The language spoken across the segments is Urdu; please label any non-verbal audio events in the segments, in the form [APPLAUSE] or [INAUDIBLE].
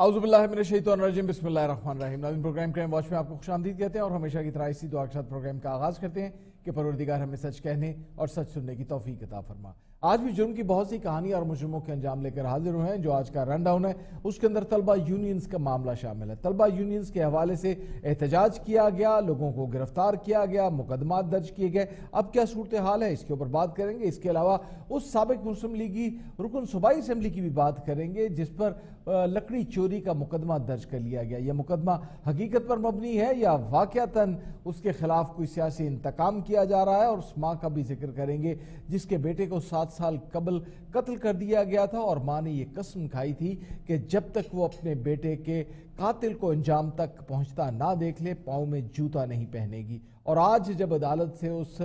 اعوذ باللہ من الشیطان الرجیم، بسم اللہ الرحمن الرحیم۔ ناظرین، پروگرام کریم واچ میں آپ کو خوش آمدید کہتے ہیں اور ہمیشہ کی طرح اسی دعا کے ساتھ پروگرام کا آغاز کرتے ہیں کہ پروردگار ہمیں سچ کہنے اور سچ سننے کی توفیق عطا فرما۔ آج بھی جرم کی بہت سی کہانی اور مجرموں کے انجام لے کر حاضر ہوئے ہیں، جو آج کا رن ڈاؤن ہے۔ اس کے اندر طلبہ یونینز کا معاملہ شامل ہے۔ طلبہ یونینز کے حوالے سے احتجاج کیا گیا، لوگوں کو گرفتار کیا گیا، مقدمات درج کیے گئے۔ اب کیا صورتحال ہے؟ اس کے اوپر بات کریں گے۔ اس کے علاوہ اس سابق مسلم لیگی رکن صوبائی اسمبلی کی بھی بات کریں گے، جس پر لکڑی چوری کا مقدمہ درج کر لیا گیا۔ یہ مقدمہ حقیقت پر مبنی ہے یا واقعتاً اس کے خلاف کوئی سیاسی انتقام کیا جا رہا ہے؟ اور اس ماں کا بھی ذکر کریں گے، جس کے بیٹے کو ساتھ سات سال قبل قتل کر دیا گیا تھا اور ماں نے یہ قسم کھائی تھی کہ جب تک وہ اپنے بیٹے کے قاتل کو انجام تک پہنچتا نہ دیکھ لے، پاؤں میں جوتا نہیں پہنے گی۔ اور آج جب عدالت سے اس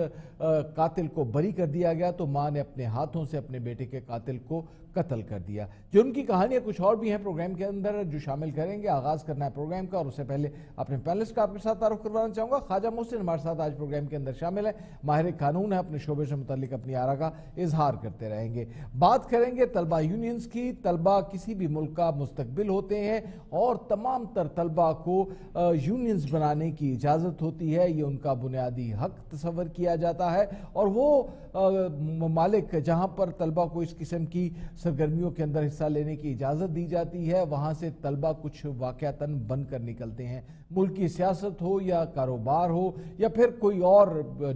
قاتل کو بری کر دیا گیا تو ماں نے اپنے ہاتھوں سے اپنے بیٹے کے قاتل کو قتل کر دیا۔ جو ان کی کہانیاں کچھ اور بھی ہیں پروگرام کے اندر جو شامل کریں گے، آغاز کرنا ہے پروگرام کا اور اس سے پہلے اپنے پینلسٹ کا آپ کے ساتھ تعارف کروانا چاہوں گا۔ خواجہ محسن ہمارے ساتھ آج پروگرام کے اندر شامل ہے ماہر قانون ہے، اپنے شعبے سے متعلق اپنی آرا کا اظہار کرتے رہیں گے۔ بات کریں گے طلبہ یونینز کی۔ طلبہ کسی بھی ملک کا مستقبل ہوتے ہیں اور تمام تر طلبہ کو یونینز بنانے کی اجازت ہوتی ہے۔ یہ ان کا بنیادی حق تصور کیا جاتا ہے اور وہ ممالک جہاں پر طلبہ کو اس قسم کی سرگرمیوں کے اندر حصہ لینے کی اجازت دی جاتی ہے، وہاں سے طلبہ کچھ واقعتاً بن کر نکلتے ہیں۔ ملکی سیاست ہو یا کاروبار ہو یا پھر کوئی اور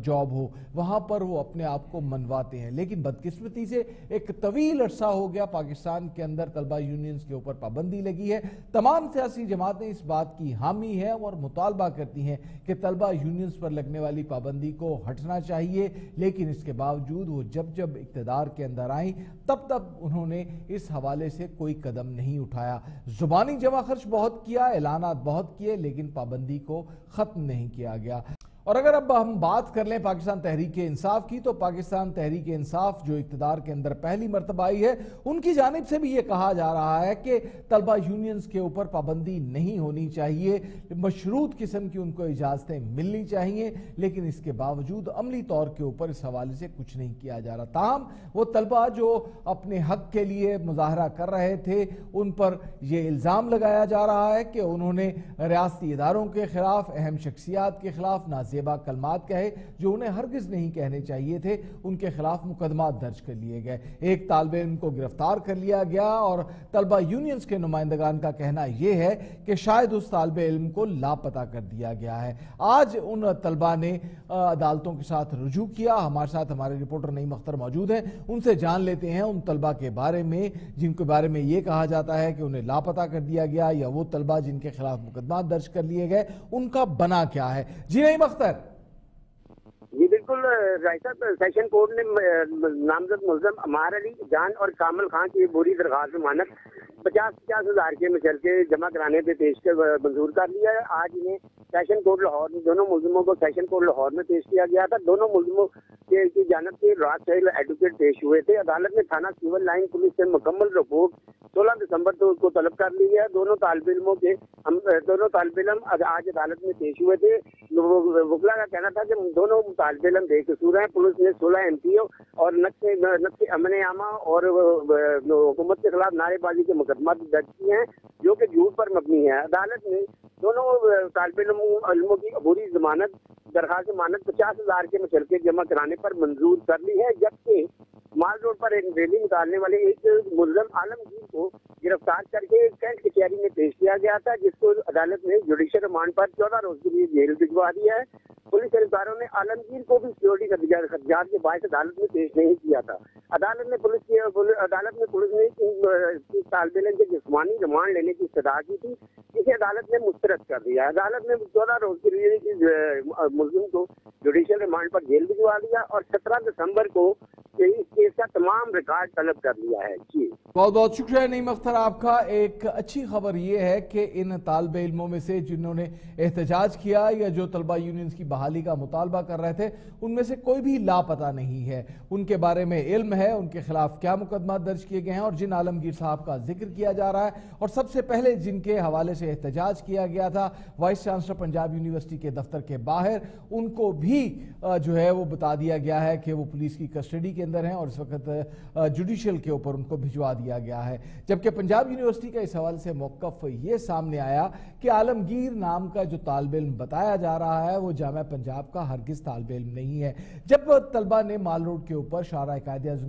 جاب ہو، وہاں پر وہ اپنے آپ کو منواتے ہیں۔ لیکن بدقسمتی سے ایک طویل عرصہ ہو گیا پاکستان کے اندر طلبہ یونینز کے اوپر پابندی لگی ہے۔ تمام سیاسی جماعتیں اس بات کی حامی ہیں اور مطالبہ کرتی ہیں کہ طلبہ یونینز پر لگنے والی پابندی کو ہٹنا چاہیے، لیکن اس کے باوجود وہ جب جب اقتدار کے اندر آئیں، تب تب انہوں نے اس حوالے سے کوئی قدم نہیں اٹھایا۔ زبانی جمع خرچ بہت کیا، اعلانات بہت کیے، لیکن پابندی کو ختم نہیں کیا گیا۔ اور اگر اب ہم بات کر لیں پاکستان تحریک انصاف کی، تو پاکستان تحریک انصاف جو اقتدار کے اندر پہلی مرتبہ آئی ہے، ان کی جانب سے بھی یہ کہا جا رہا ہے کہ طلبہ یونینز کے اوپر پابندی نہیں ہونی چاہیے، مشروط قسم کی ان کو اجازتیں ملنی چاہیے، لیکن اس کے باوجود عملی طور کے اوپر اس حوالے سے کچھ نہیں کیا جا رہا۔ تاہم، وہ طلبہ جو اپنے حق کے لیے مظاہرہ کر رہے تھے، ان پر یہ الزام لگایا جا رہا ہے کہ انہوں نے ریاستی اداروں کے خلاف، اہم شخصیات کے خلاف نازیہ زیبا کلمات کہے جو انہیں ہرگز نہیں کہنے چاہیے تھے، ان کے خلاف مقدمات درج کر لیے گئے۔ ایک طالب علم کو گرفتار کر لیا گیا اور طلبہ یونینز کے نمائندگان کا کہنا یہ ہے کہ شاید اس طالب علم کو لاپتہ کر دیا گیا ہے۔ آج ان طلبہ نے عدالتوں کے ساتھ رجوع کیا۔ ہمارے ساتھ ہمارے رپورٹر نئی مختر موجود ہیں۔ ان سے جان لیتے ہیں ان طلبہ کے بارے میں، جن کے بارے میں یہ کہا جاتا ہے کہ انہیں لاپتہ کر دیا گیا یا وہ طلبہ جن کے خلاف مقدمات درج کر لیے گئے، ان کا بنا کیا ہے۔ جی نہیں مختر جی بالکل صاحب سیشن کورٹ نے، نامزد ملزم امار علی، جان اور کامل خان کی بری درخواست مانت پچاس پچاس ہزار کے مچل کے جمع کرانے پہ پیش کر منظور کر لیا ہے۔ آج انہیں سیشن کورٹ لاہور میں، دونوں ملزموں کو سیشن کورٹ لاہور میں پیش کیا گیا تھا۔ دونوں ملزموں کی جانب سے راج سہیل ایڈوکیٹ پیش ہوئے تھے۔ عدالت نے تھانہ سیول لائن پولیس سے مکمل رپورٹ سولہ دسمبر تو اس کو طلب کر لی ہے۔ دونوں طالب علموں کے دونوں طالب علم آج عدالت میں پیش ہوئے تھے۔ وکلا کا کہنا تھا کہ دونوں طالب علم بے قصور ہیں پولیس نے سولہ ایم پی او اور نقص امن عامہ اور حکومت کے خلاف نعرے بازی کے مقدمات درج کیے ہیں، جو کہ جھوٹ پر مبنی ہے عدالت نے دونوں طالب علموں کی عبوری ضمانت، درخواست ضمانت پچاس ہزار کے مشرقے جمع کرانے پر منظور کر لی ہے، جبکہ مال روڈ پر ایک ریلی نکالنے والے ایک ملزم عالمگیر جی کو گرفتار کر کے کینٹ کچہری میں پیش کیا گیا تھا، جس کو عدالت نے جوڈیشل ریمانڈ پر چودہ روز کے لیے جیل بھجوا دیا ہے۔ پولیس اہلکاروں نے عالمگیر کو بھی سیکورٹی خدشات کے باعث عدالت میں پیش نہیں کیا تھا۔ عدالت نے پولیس کی عدالت میں پولیس نے طالب علم کے جسمانی ریمانڈ لینے کی استدا کی تھی، اسے عدالت نے مسترد کر دیا۔ عدالت نے چودہ روز کے لیے ملزم کو جوڈیشل ریمانڈ پر جیل بھجوا دیا اور سترہ دسمبر کو اس کیس کا تمام ریکارڈ طلب کر لیا ہے۔ جی۔ بہت بہت شکریہ نعیم اختر۔ آپ کا ایک اچھی خبر یہ ہے کہ ان طالب علموں میں سے جنہوں نے احتجاج کیا یا جو طلبہ یونینز کی بحالی کا مطالبہ کر رہے تھے، ان میں سے کوئی بھی لاپتہ نہیں ہے۔ ان کے بارے میں علم ہے۔ ہے ان کے خلاف کیا مقدمہ درج کیے گئے ہیں اور جن عالمگیر صاحب کا ذکر کیا جا رہا ہے اور سب سے پہلے جن کے حوالے سے احتجاج کیا گیا تھا، وائس چانسلر پنجاب یونیورسٹی کے دفتر کے باہر، ان کو بھی جو ہے وہ بتا دیا گیا ہے کہ وہ پولیس کی کسٹڈی کے اندر ہیں اور اس وقت جوڈیشل کے اوپر ان کو بھیجوا دیا گیا ہے۔ جبکہ پنجاب یونیورسٹی کا اس حوالے سے موقف یہ سامنے آیا کہ عالمگیر نام کا جو طالب علم بتایا جا رہا ہے، وہ جامعہ پنجاب کا ہرگز طالب علم نہیں ہے۔ جب طلبہ نے مال روڈ کے اوپر شارع قائد اعظم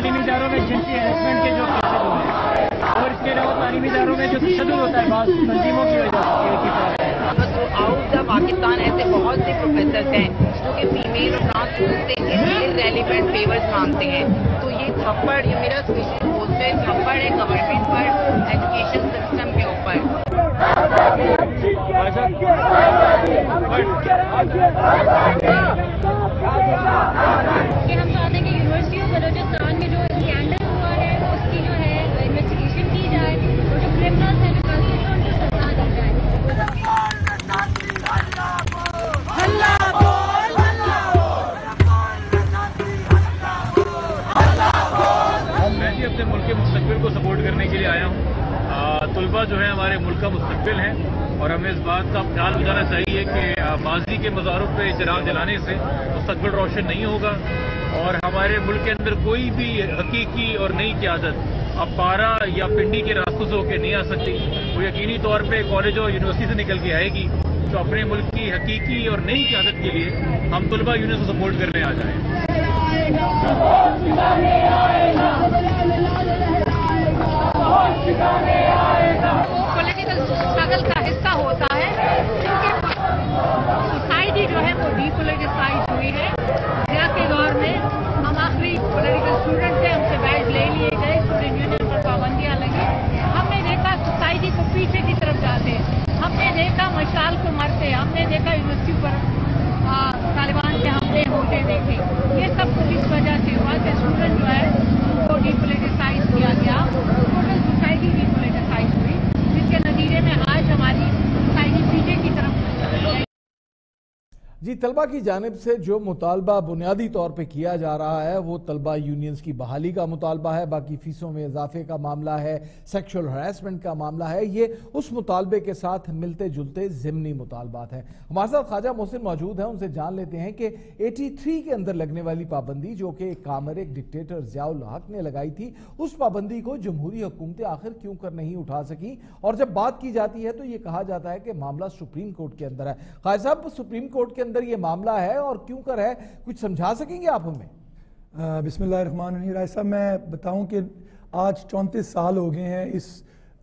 تعلیمی اداروں میں جنسی ہیرسمنٹ کے جو کیسز ہوئے ہیں اور اس کے علاوہ تعلیمی اداروں میں جو تشدد ہوتا ہے بعض تنظیموں کی وجہ سے آؤٹ دا پاکستان ایسے بہت سے پروفیسرز ہیں جو کہ فیمیل اور ٹرانس سے اس لیے ریلیونٹ فیورز مانگتے ہیں تو یہ تھپڑ یہ میرا اسپیشل پوسٹ ہے تھپڑ ہے گورنمنٹ پر ایجوکیشن سسٹم کے اوپر۔ ہم آیا ہوں۔ طلبہ جو ہیں ہمارے ملک کا مستقبل ہیں اور ہمیں اس بات کا خیال بتانا چاہیے کہ ماضی کے مزاروں پہ چراغ جلانے سے مستقبل روشن نہیں ہوگا اور ہمارے ملک کے اندر کوئی بھی حقیقی اور نئی قیادت اب پارا یا پنڈی کے راستوں سے ہو کے نہیں آ سکتی۔ وہ یقینی طور پہ کالج اور یونیورسٹی سے نکل کے آئے گی تو اپنے ملک کی حقیقی اور نئی قیادت کے لیے ہم طلبہ یونین کو سپورٹ کرنے آ جائیں۔ Domine. طلبہ کی جانب سے جو مطالبہ بنیادی طور پر کیا جا رہا ہے، وہ طلبہ یونینز کی بحالی کا مطالبہ ہے، باقی فیسوں میں اضافے کا معاملہ ہے سیکشل ہریسمنٹ کا معاملہ ہے، یہ اس مطالبے کے ساتھ ملتے جلتے زمنی مطالبات ہیں۔ ہمارے ساتھ خاجہ محسن موجود ہیں، ان سے جان لیتے ہیں کہ ایٹی تھری کے اندر لگنے والی پابندی جو کہ ایک کامر ایک ڈکٹیٹر زیاؤ لحق نے لگائی تھی، اس پابندی کو جمہوری حکومتیں آخر کیوں کر نہیں اٹھا سکی اور جب بات کی جاتی ہے تو یہ کہا جاتا ہے کہ معاملہ سپریم کورٹ کے اندر ہے۔ خاجہ صاحب، سپریم کورٹ کے اندر یہ معاملہ ہے اور کیوں کر ہے؟ کچھ سمجھا سکیں گے آپ ہمیں؟ بسم اللہ الرحمن الرحیم۔ رائے صاحب، میں بتاؤں کہ آج چونتیس سال ہو گئے ہیں اس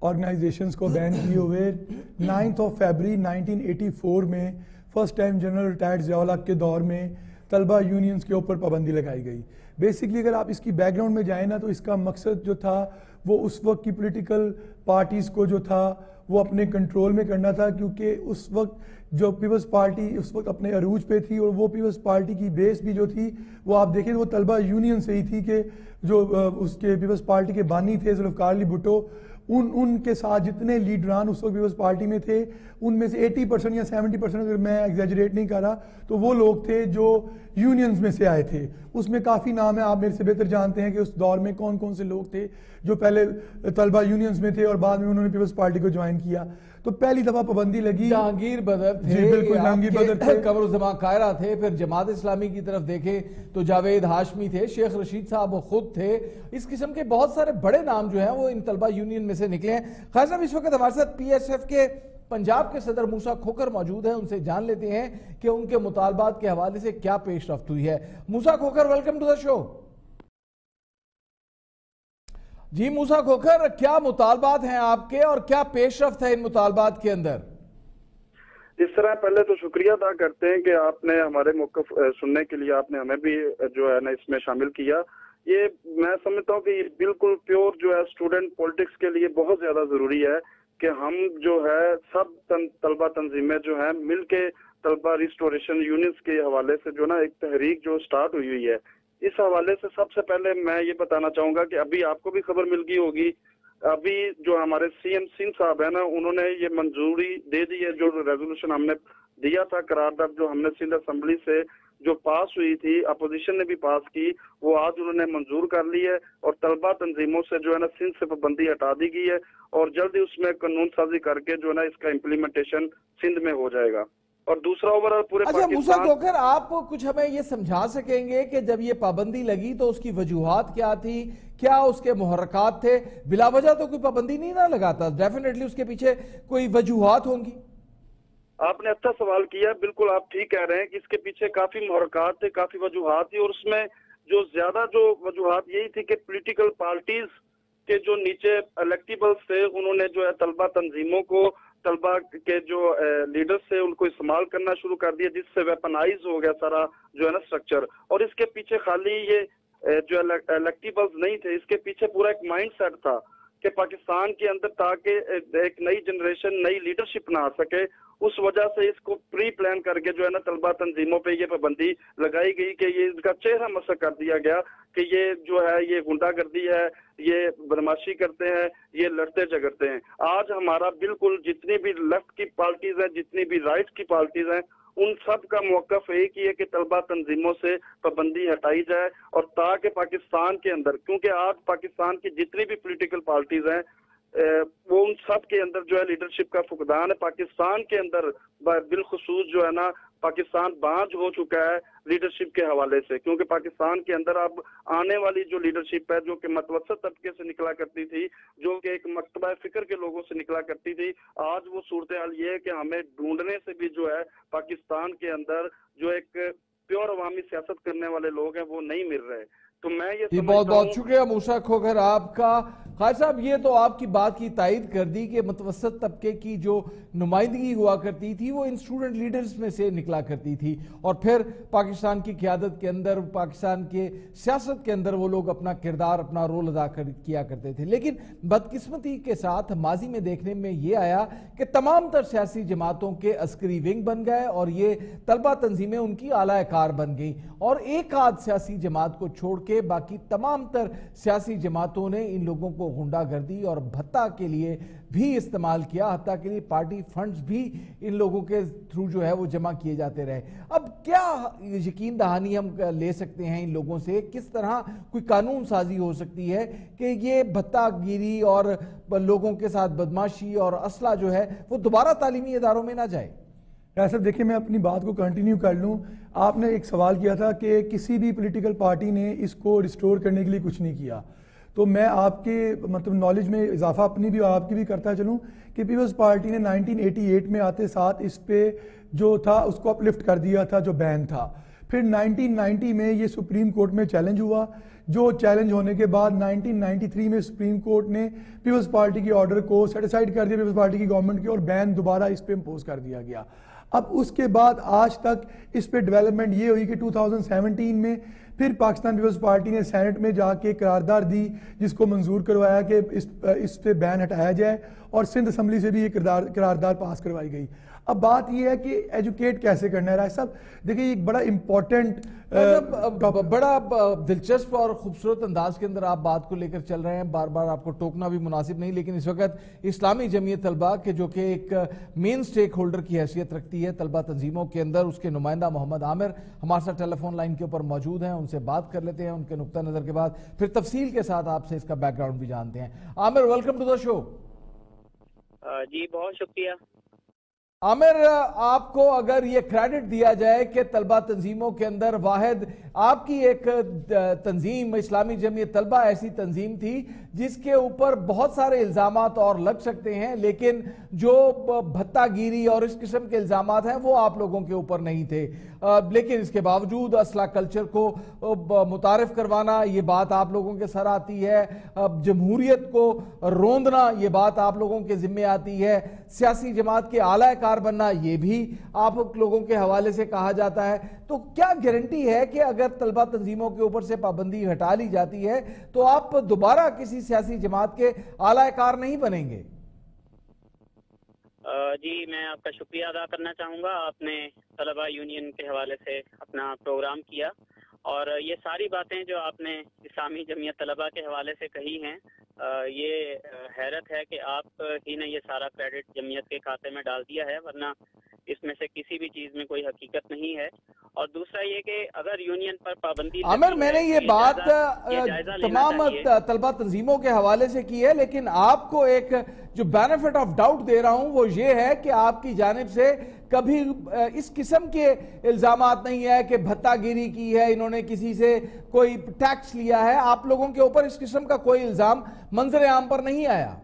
آرگنائزیشنز کو بین کی ہوئے۔ Ninth of February nineteen eighty four میں first time general retired Zia کے دور میں طلبہ یونینز کے اوپر پابندی لگائی گئی۔ بیسکلی اگر آپ اس کی بیک گراؤنڈ میں جائیں نا، تو اس کا مقصد جو تھا، وہ اس وقت کی پولیٹیکل پارٹیز کو جو تھا، وہ اپنے کنٹرول میں کرنا تھا، کیونکہ اس وقت جو پیپلز پارٹی اس وقت اپنے عروج پہ تھی اور وہ پیپلز پارٹی کی بیس بھی جو تھی، وہ آپ دیکھیں وہ طلبہ یونین سے ہی تھی کہ جو اس کے پیپلز پارٹی کے بانی تھے ذوالفقار علی بھٹو، ان ان کے ساتھ جتنے لیڈران اس وقت پیپلز پارٹی میں تھے، ان میں سے ایٹی پرسینٹ یا سیونٹی پرسینٹ اگر میں ایگزیجریٹ نہیں کر رہا، تو وہ لوگ تھے جو یونینز میں سے آئے تھے۔ اس میں کافی نام ہے آپ میرے سے بہتر جانتے ہیں کہ اس دور میں کون کون سے لوگ تھے جو پہلے طلبہ یونینز میں تھے اور بعد میں انہوں نے پیپلز پارٹی کو جوائن کیا۔ تو پہلی دفعہ پابندی لگی۔ جہانگیر بدر تھے جی، بالکل جہانگیر بدر تھے۔ قبر الزما قائرہ تھے پھر جماعت اسلامی کی طرف دیکھیں تو جاوید ہاشمی تھے شیخ رشید صاحب خود تھے۔ اس قسم کے بہت سارے بڑے نام جو ہیں وہ ان طلبہ یونین میں سے نکلے ہیں۔ خاص صاحب اس وقت ہمارے ساتھ پی ایس ایف کے پنجاب کے صدر موسیٰ کھوکر موجود ہیں ان سے جان لیتے ہیں کہ ان کے مطالبات کے حوالے سے کیا پیش رفت ہوئی ہے۔ Musa Khokhar welcome to the show. جی موسیٰ کھوکھر، کیا مطالبات ہیں آپ کے اور کیا پیش رفت ہے ان مطالبات کے اندر؟ اس طرح پہلے تو شکریہ ادا کرتے ہیں کہ آپ نے ہمارے موقف سننے کے لیے آپ نے ہمیں بھی جو ہے نا اس میں شامل کیا۔ یہ میں سمجھتا ہوں کہ یہ بالکل پیور جو ہے اسٹوڈنٹ پولیٹکس کے لیے بہت زیادہ ضروری ہے کہ ہم جو ہے سب طلبہ تنظیمیں جو ہیں مل کے طلبہ ریسٹوریشن یونٹس کے حوالے سے جو نا ایک تحریک جو سٹارٹ ہوئی ہوئی ہے اس حوالے سے سب سے پہلے میں یہ بتانا چاہوں گا کہ ابھی آپ کو بھی خبر مل گئی ہوگی۔ ابھی جو ہمارے سی ایم سنگھ صاحب ہیں نا، انہوں نے یہ منظوری دے دی ہے، جو ریزولوشن ہم نے دیا تھا قرارداد جو ہم نے سندھ اسمبلی سے جو پاس ہوئی تھی اپوزیشن نے بھی پاس کی، وہ آج انہوں نے منظور کر لی ہے اور طلبہ تنظیموں سے جو ہے نا سندھ سے پابندی ہٹا دی گئی ہے اور جلدی اس میں قانون سازی کر کے جو ہے نا اس کا امپلیمنٹیشن سندھ میں ہو جائے گا۔ اور دوسرا اوور پورے اچھا موسیٰ پاکستان کوکر آپ کچھ ہمیں یہ سمجھا سکیں گے کہ جب یہ پابندی لگی تو اس کی وجوہات کیا تھی؟ کیا اس کے محرکات تھے؟ بلا وجہ تو کوئی پابندی نہیں نہ لگاتا ڈیفینیٹلی اس کے پیچھے کوئی وجوہات ہوں گی۔ آپ نے اچھا سوال کیا بالکل آپ ٹھیک کہہ رہے ہیں کہ اس کے پیچھے کافی محرکات تھے کافی وجوہات تھی اور اس میں جو زیادہ جو وجوہات یہی تھی کہ پولیٹیکل پارٹیز کے جو نیچے الیکٹیبلز تھے انہوں نے جو ہے طلبہ تنظیموں کو طلبہ کے جو لیڈرز تھے، ان کو استعمال کرنا شروع کر دیا، جس سے ویپنائز ہو گیا سارا جو ہے نا سٹرکچر اور اس کے پیچھے خالی یہ جو الیکٹیبلز نہیں تھے، اس کے پیچھے پورا ایک مائنڈ سیٹ تھا۔ کہ پاکستان کے اندر تاکہ ایک نئی جنریشن، نئی لیڈرشپ نہ آ سکے، اس وجہ سے اس کو پری پلان کر کے جو ہے نا طلبہ تنظیموں پہ یہ پابندی لگائی گئی کہ یہ اس کا چہرہ مسق کر دیا گیا کہ یہ جو ہے یہ گنڈا گردی ہے، یہ بدماشی کرتے ہیں، یہ لڑتے جھگڑتے ہیں۔ آج ہمارا بالکل جتنی بھی لیفٹ کی پارٹیز ہیں، جتنی بھی رائٹ کی پارٹیز ہیں ان سب کا موقف ایک ہی ہے کہ طلبہ تنظیموں سے پابندی ہٹائی جائے اور تاکہ پاکستان کے اندر، کیونکہ آج پاکستان کی جتنی بھی پولیٹیکل پارٹیز ہیں وہ ان سب کے اندر جو ہے لیڈرشپ کا فقدان ہے۔ پاکستان کے اندر بالخصوص جو ہے نا پاکستان بانج ہو چکا ہے لیڈرشپ کے حوالے سے، کیونکہ پاکستان کے اندر اب آنے والی جو لیڈرشپ ہے، جو کہ متوسط طبقے سے نکلا کرتی تھی، جو کہ ایک مکتبہ فکر کے لوگوں سے نکلا کرتی تھی، آج وہ صورتحال یہ ہے کہ ہمیں ڈھونڈنے سے بھی جو ہے پاکستان کے اندر جو ایک پیور عوامی سیاست کرنے والے لوگ ہیں، وہ نہیں مل رہے۔ تو میں یہ جی بہت بہت شکریہ موسیٰ کھوگر آپ کا خواہ صاحب یہ تو آپ کی بات کی تائید کر دی کہ متوسط طبقے کی جو نمائندگی ہوا کرتی تھی وہ ان اسٹوڈنٹ لیڈرز میں سے نکلا کرتی تھی۔ اور پھر پاکستان کی قیادت کے اندر پاکستان کے سیاست کے اندر وہ لوگ اپنا کردار اپنا رول ادا کیا کرتے تھے۔ لیکن بدقسمتی کے ساتھ ماضی میں دیکھنے میں یہ آیا کہ تمام تر سیاسی جماعتوں کے عسکری ونگ بن گئے اور یہ طلبہ تنظیمیں ان کی اعلی کار بن گئیں۔ اور ایک آدھ سیاسی جماعت کو چھوڑ کے باقی تمام تر سیاسی جماعتوں نے ان لوگوں کو غنڈا گردی اور بھتہ کے لیے بھی استعمال کیا، حتیٰ کہ لیے پارٹی فنڈز بھی ان لوگوں کے تھرو جو ہے وہ جمع کیے جاتے رہے۔ اب کیا یقین دہانی ہم لے سکتے ہیں ان لوگوں سے؟ کس طرح کوئی قانون سازی ہو سکتی ہے کہ یہ بھتہ گیری اور لوگوں کے ساتھ بدماشی اور اسلحہ جو ہے وہ دوبارہ تعلیمی اداروں میں نہ جائے؟ صاحب دیکھیں میں اپنی بات کو کنٹینیو کر لوں۔ آپ نے ایک سوال کیا تھا کہ کسی بھی پولیٹیکل پارٹی نے اس کو ریسٹور کرنے کے لیے کچھ نہیں کیا۔ تو میں آپ کے مطلب نالج میں اضافہ اپنی بھی اور آپ کی بھی کرتا چلوں کہ پیپلز پارٹی نے 1988 میں آتے ساتھ اس پہ جو تھا اس کو اپلفٹ کر دیا تھا، جو بین تھا۔ پھر 1990 میں یہ سپریم کورٹ میں چیلنج ہوا، جو چیلنج ہونے کے بعد 1993 میں سپریم کورٹ نے پیپلز پارٹی کی آرڈر کو سیٹیسائڈ کر دیا پیپلز پارٹی کی گورنمنٹ کی اور بین دوبارہ اس پہ امپوز کر دیا گیا۔ اب اس کے بعد آج تک اس پہ ڈیولپمنٹ یہ ہوئی کہ 2017 میں پھر پاکستان پیپلز پارٹی نے سینٹ میں جا کے قراردار دی، جس کو منظور کروایا کہ اس اس پہ بین ہٹایا جائے اور سندھ اسمبلی سے بھی یہ قراردار پاس کروائی گئی۔ اب بات یہ ہے کہ ایجوکیٹ کیسے کرنا ہے؟ رائے صاحب دیکھیں ایک بڑا امپورٹنٹ بڑا دلچسپ اور خوبصورت انداز کے اندر آپ بات کو لے کر چل رہے ہیں۔ بار بار آپ کو ٹوکنا بھی مناسب نہیں لیکن اس وقت اسلامی جمعیت طلبہ کے جو کہ ایک مین سٹیک ہولڈر کی حیثیت رکھتی ہے طلبہ تنظیموں کے اندر اس کے نمائندہ محمد عامر ہمارے ساتھ ٹیلی فون لائن کے اوپر موجود ہیں ان سے بات کر لیتے ہیں ان کے نقطہ نظر کے بعد پھر تفصیل کے ساتھ آپ سے اس کا بیک گراؤنڈ بھی جانتے ہیں۔ عامر ویلکم ٹو دا شو جی بہت شکریہ۔ عامر، آپ کو اگر یہ کریڈٹ دیا جائے کہ طلبہ تنظیموں کے اندر واحد، آپ کی ایک تنظیم، اسلامی جمعیت طلبہ ایسی تنظیم تھی جس کے اوپر بہت سارے الزامات اور لگ سکتے ہیں، لیکن جو بھتہ گیری اور اس قسم کے الزامات ہیں، وہ آپ لوگوں کے اوپر نہیں تھے۔ لیکن اس کے باوجود اسلحہ کلچر کو متعارف کروانا، یہ بات آپ لوگوں کے سر آتی ہے۔ جمہوریت کو روندنا، یہ بات آپ لوگوں کے ذمہ آتی ہے۔ سیاسی جماعت کے اعلی کار بننا، یہ بھی آپ لوگوں کے حوالے سے کہا جاتا ہے۔ تو کیا گارنٹی ہے کہ اگر طلبہ تنظیموں کے اوپر سے پابندی ہٹا لی جاتی ہے تو آپ دوبارہ کسی سیاسی جماعت کے آلائے کار نہیں بنیں گے؟ جی میں آپ کا شکریہ ادا کرنا چاہوں گا۔ آپ نے طلبہ یونین کے حوالے سے اپنا پروگرام کیا اور یہ ساری باتیں جو آپ نے اسلامی جمعیت طلبہ کے حوالے سے کہی ہیں یہ حیرت ہے کہ آپ ہی نے یہ سارا کریڈٹ جمعیت کے کھاتے میں ڈال دیا ہے، ورنہ اس میں سے کسی بھی چیز میں کوئی حقیقت نہیں ہے۔ اور دوسرا یہ کہ اگر یونین پر پابندی عمر میں نے یہ بات تمام طلبہ تنظیموں کے حوالے سے کی ہے لیکن آپ کو ایک جو بینیفٹ آف ڈاؤٹ دے رہا ہوں وہ یہ ہے کہ آپ کی جانب سے کبھی اس قسم کے الزامات نہیں ہے کہ بھتہ گیری کی ہے انہوں نے کسی سے کوئی ٹیکس لیا ہے۔ آپ لوگوں کے اوپر اس قسم کا کوئی الزام منظر عام پر نہیں آیا۔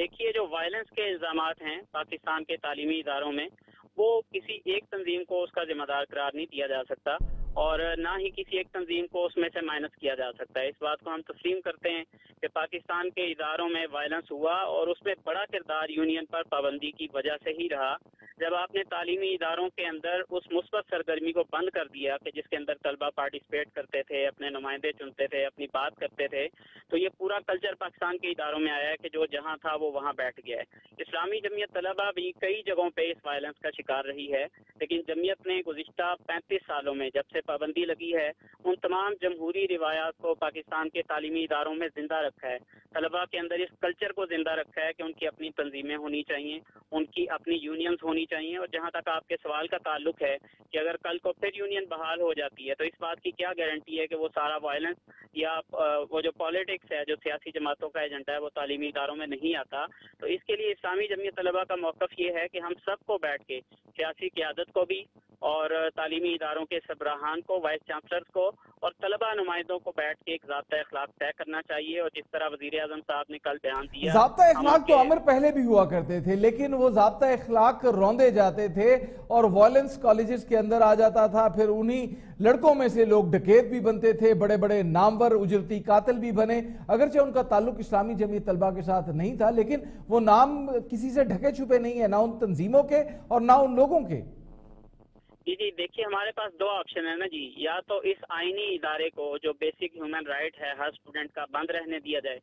دیکھیے، جو وائلنس کے الزامات ہیں پاکستان کے تعلیمی اداروں میں، وہ کسی ایک تنظیم کو اس کا ذمہ دار قرار نہیں دیا جا سکتا۔ اور نہ ہی کسی ایک تنظیم کو اس میں سے مائنس کیا جا سکتا ہے۔ اس بات کو ہم تسلیم کرتے ہیں کہ پاکستان کے اداروں میں وائلنس ہوا اور اس میں بڑا کردار یونین پر پابندی کی وجہ سے ہی رہا۔ جب آپ نے تعلیمی اداروں کے اندر اس مثبت سرگرمی کو بند کر دیا کہ جس کے اندر طلبہ پارٹیسپیٹ کرتے تھے، اپنے نمائندے چنتے تھے، اپنی بات کرتے تھے، تو یہ پورا کلچر پاکستان کے اداروں میں آیا ہے کہ جو جہاں تھا وہ وہاں بیٹھ گیا ہے۔ اسلامی جمعیت طلبہ بھی کئی جگہوں پہ اس وائلنس کا شکار رہی ہے، لیکن جمعیت نے گزشتہ پینتیس سالوں میں جب سے سے پابندی لگی ہے۔ ان تمام جمہوری روایات کو پاکستان کے تعلیمی اداروں میں زندہ رکھا ہے۔ طلبہ کے اندر اس کلچر کو زندہ رکھا ہے کہ ان کی اپنی تنظیمیں ہونی چاہیے، ان کی اپنی یونینز ہونی چاہیے اور جہاں تک آپ کے سوال کا تعلق ہے کہ اگر کل کو پھر یونین بحال ہو جاتی ہے تو اس بات کی کیا گارنٹی ہے کہ وہ سارا وائلنس یا وہ جو پالیٹکس ہے، جو سیاسی جماعتوں کا ایجنڈا ہے، وہ تعلیمی اداروں میں نہیں آتا۔ تو اس کے لیے اسلامی جمعیت طلبہ کا موقف یہ ہے کہ ہم سب کو بیٹھ کے سیاسی قیادت کو بھی اور تعلیمی اداروں کے سبراہان کو وائس چانسلرز کو اور طلبہ نمائندوں کو بیٹھ کے ایک ذابطہ اخلاق طے کرنا چاہیے اور جس طرح وزیر اعظم صاحب نے کل بیان دیا ذابطہ اخلاق تو عمر پہلے بھی ہوا کرتے تھے لیکن وہ ذابطہ اخلاق روندے جاتے تھے اور وائلنس کالیجز کے اندر آ جاتا تھا پھر انہی لڑکوں میں سے لوگ ڈکیت بھی بنتے تھے بڑے بڑے نامور اجرتی قاتل بھی بنے۔ اگرچہ ان کا تعلق اسلامی جمعیت طلبہ کے ساتھ نہیں تھا لیکن وہ نام کسی سے ڈھکے چھپے نہیں ہیں نہ ان تنظیموں کے اور نہ ان لوگوں کے۔ جی جی دیکھیے، ہمارے پاس دو آپشن ہے نا جی۔ یا تو اس آئینی ادارے کو جو بیسک ہیومن رائٹ ہے، ہر اسٹوڈنٹ کا بند رہنے دیا جائے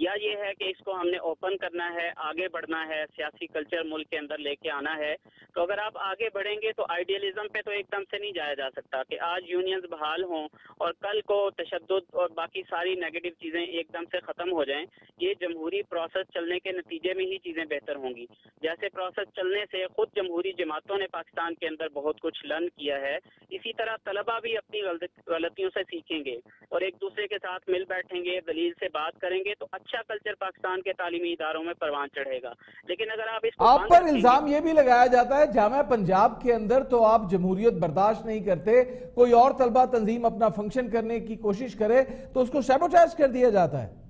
یا یہ ہے کہ اس کو ہم نے اوپن کرنا ہے، آگے بڑھنا ہے، سیاسی کلچر ملک کے اندر لے کے آنا ہے۔ تو اگر آپ آگے بڑھیں گے تو آئیڈیالزم پہ تو ایک دم سے نہیں جایا جا سکتا کہ آج یونینز بحال ہوں اور کل کو تشدد اور باقی ساری نیگیٹو چیزیں ایک دم سے ختم ہو جائیں۔ یہ جمہوری پروسیس چلنے کے نتیجے میں ہی چیزیں بہتر ہوں گی۔ جیسے پروسیس چلنے سے خود جمہوری جماعتوں نے پاکستان کے اندر بہت کچھ لرن کیا ہے۔ اسی طرح طلبہ بھی اپنی غلطیوں سے سیکھیں گے اور ایک دوسرے کے ساتھ مل بیٹھیں گے، دلیل سے بات کریں گے۔ تو اچھا اچھا کلچر پاکستان کے تعلیمی اداروں میں پروان چڑھے گا۔ لیکن اگر آپ اس آپ پر الزام یہ بھی لگایا جاتا ہے جامعہ پنجاب کے اندر تو آپ جمہوریت برداشت نہیں کرتے کوئی اور طلبہ تنظیم اپنا فنکشن کرنے کی کوشش کرے تو اس کو سیبوٹائز کر دیا جاتا ہے۔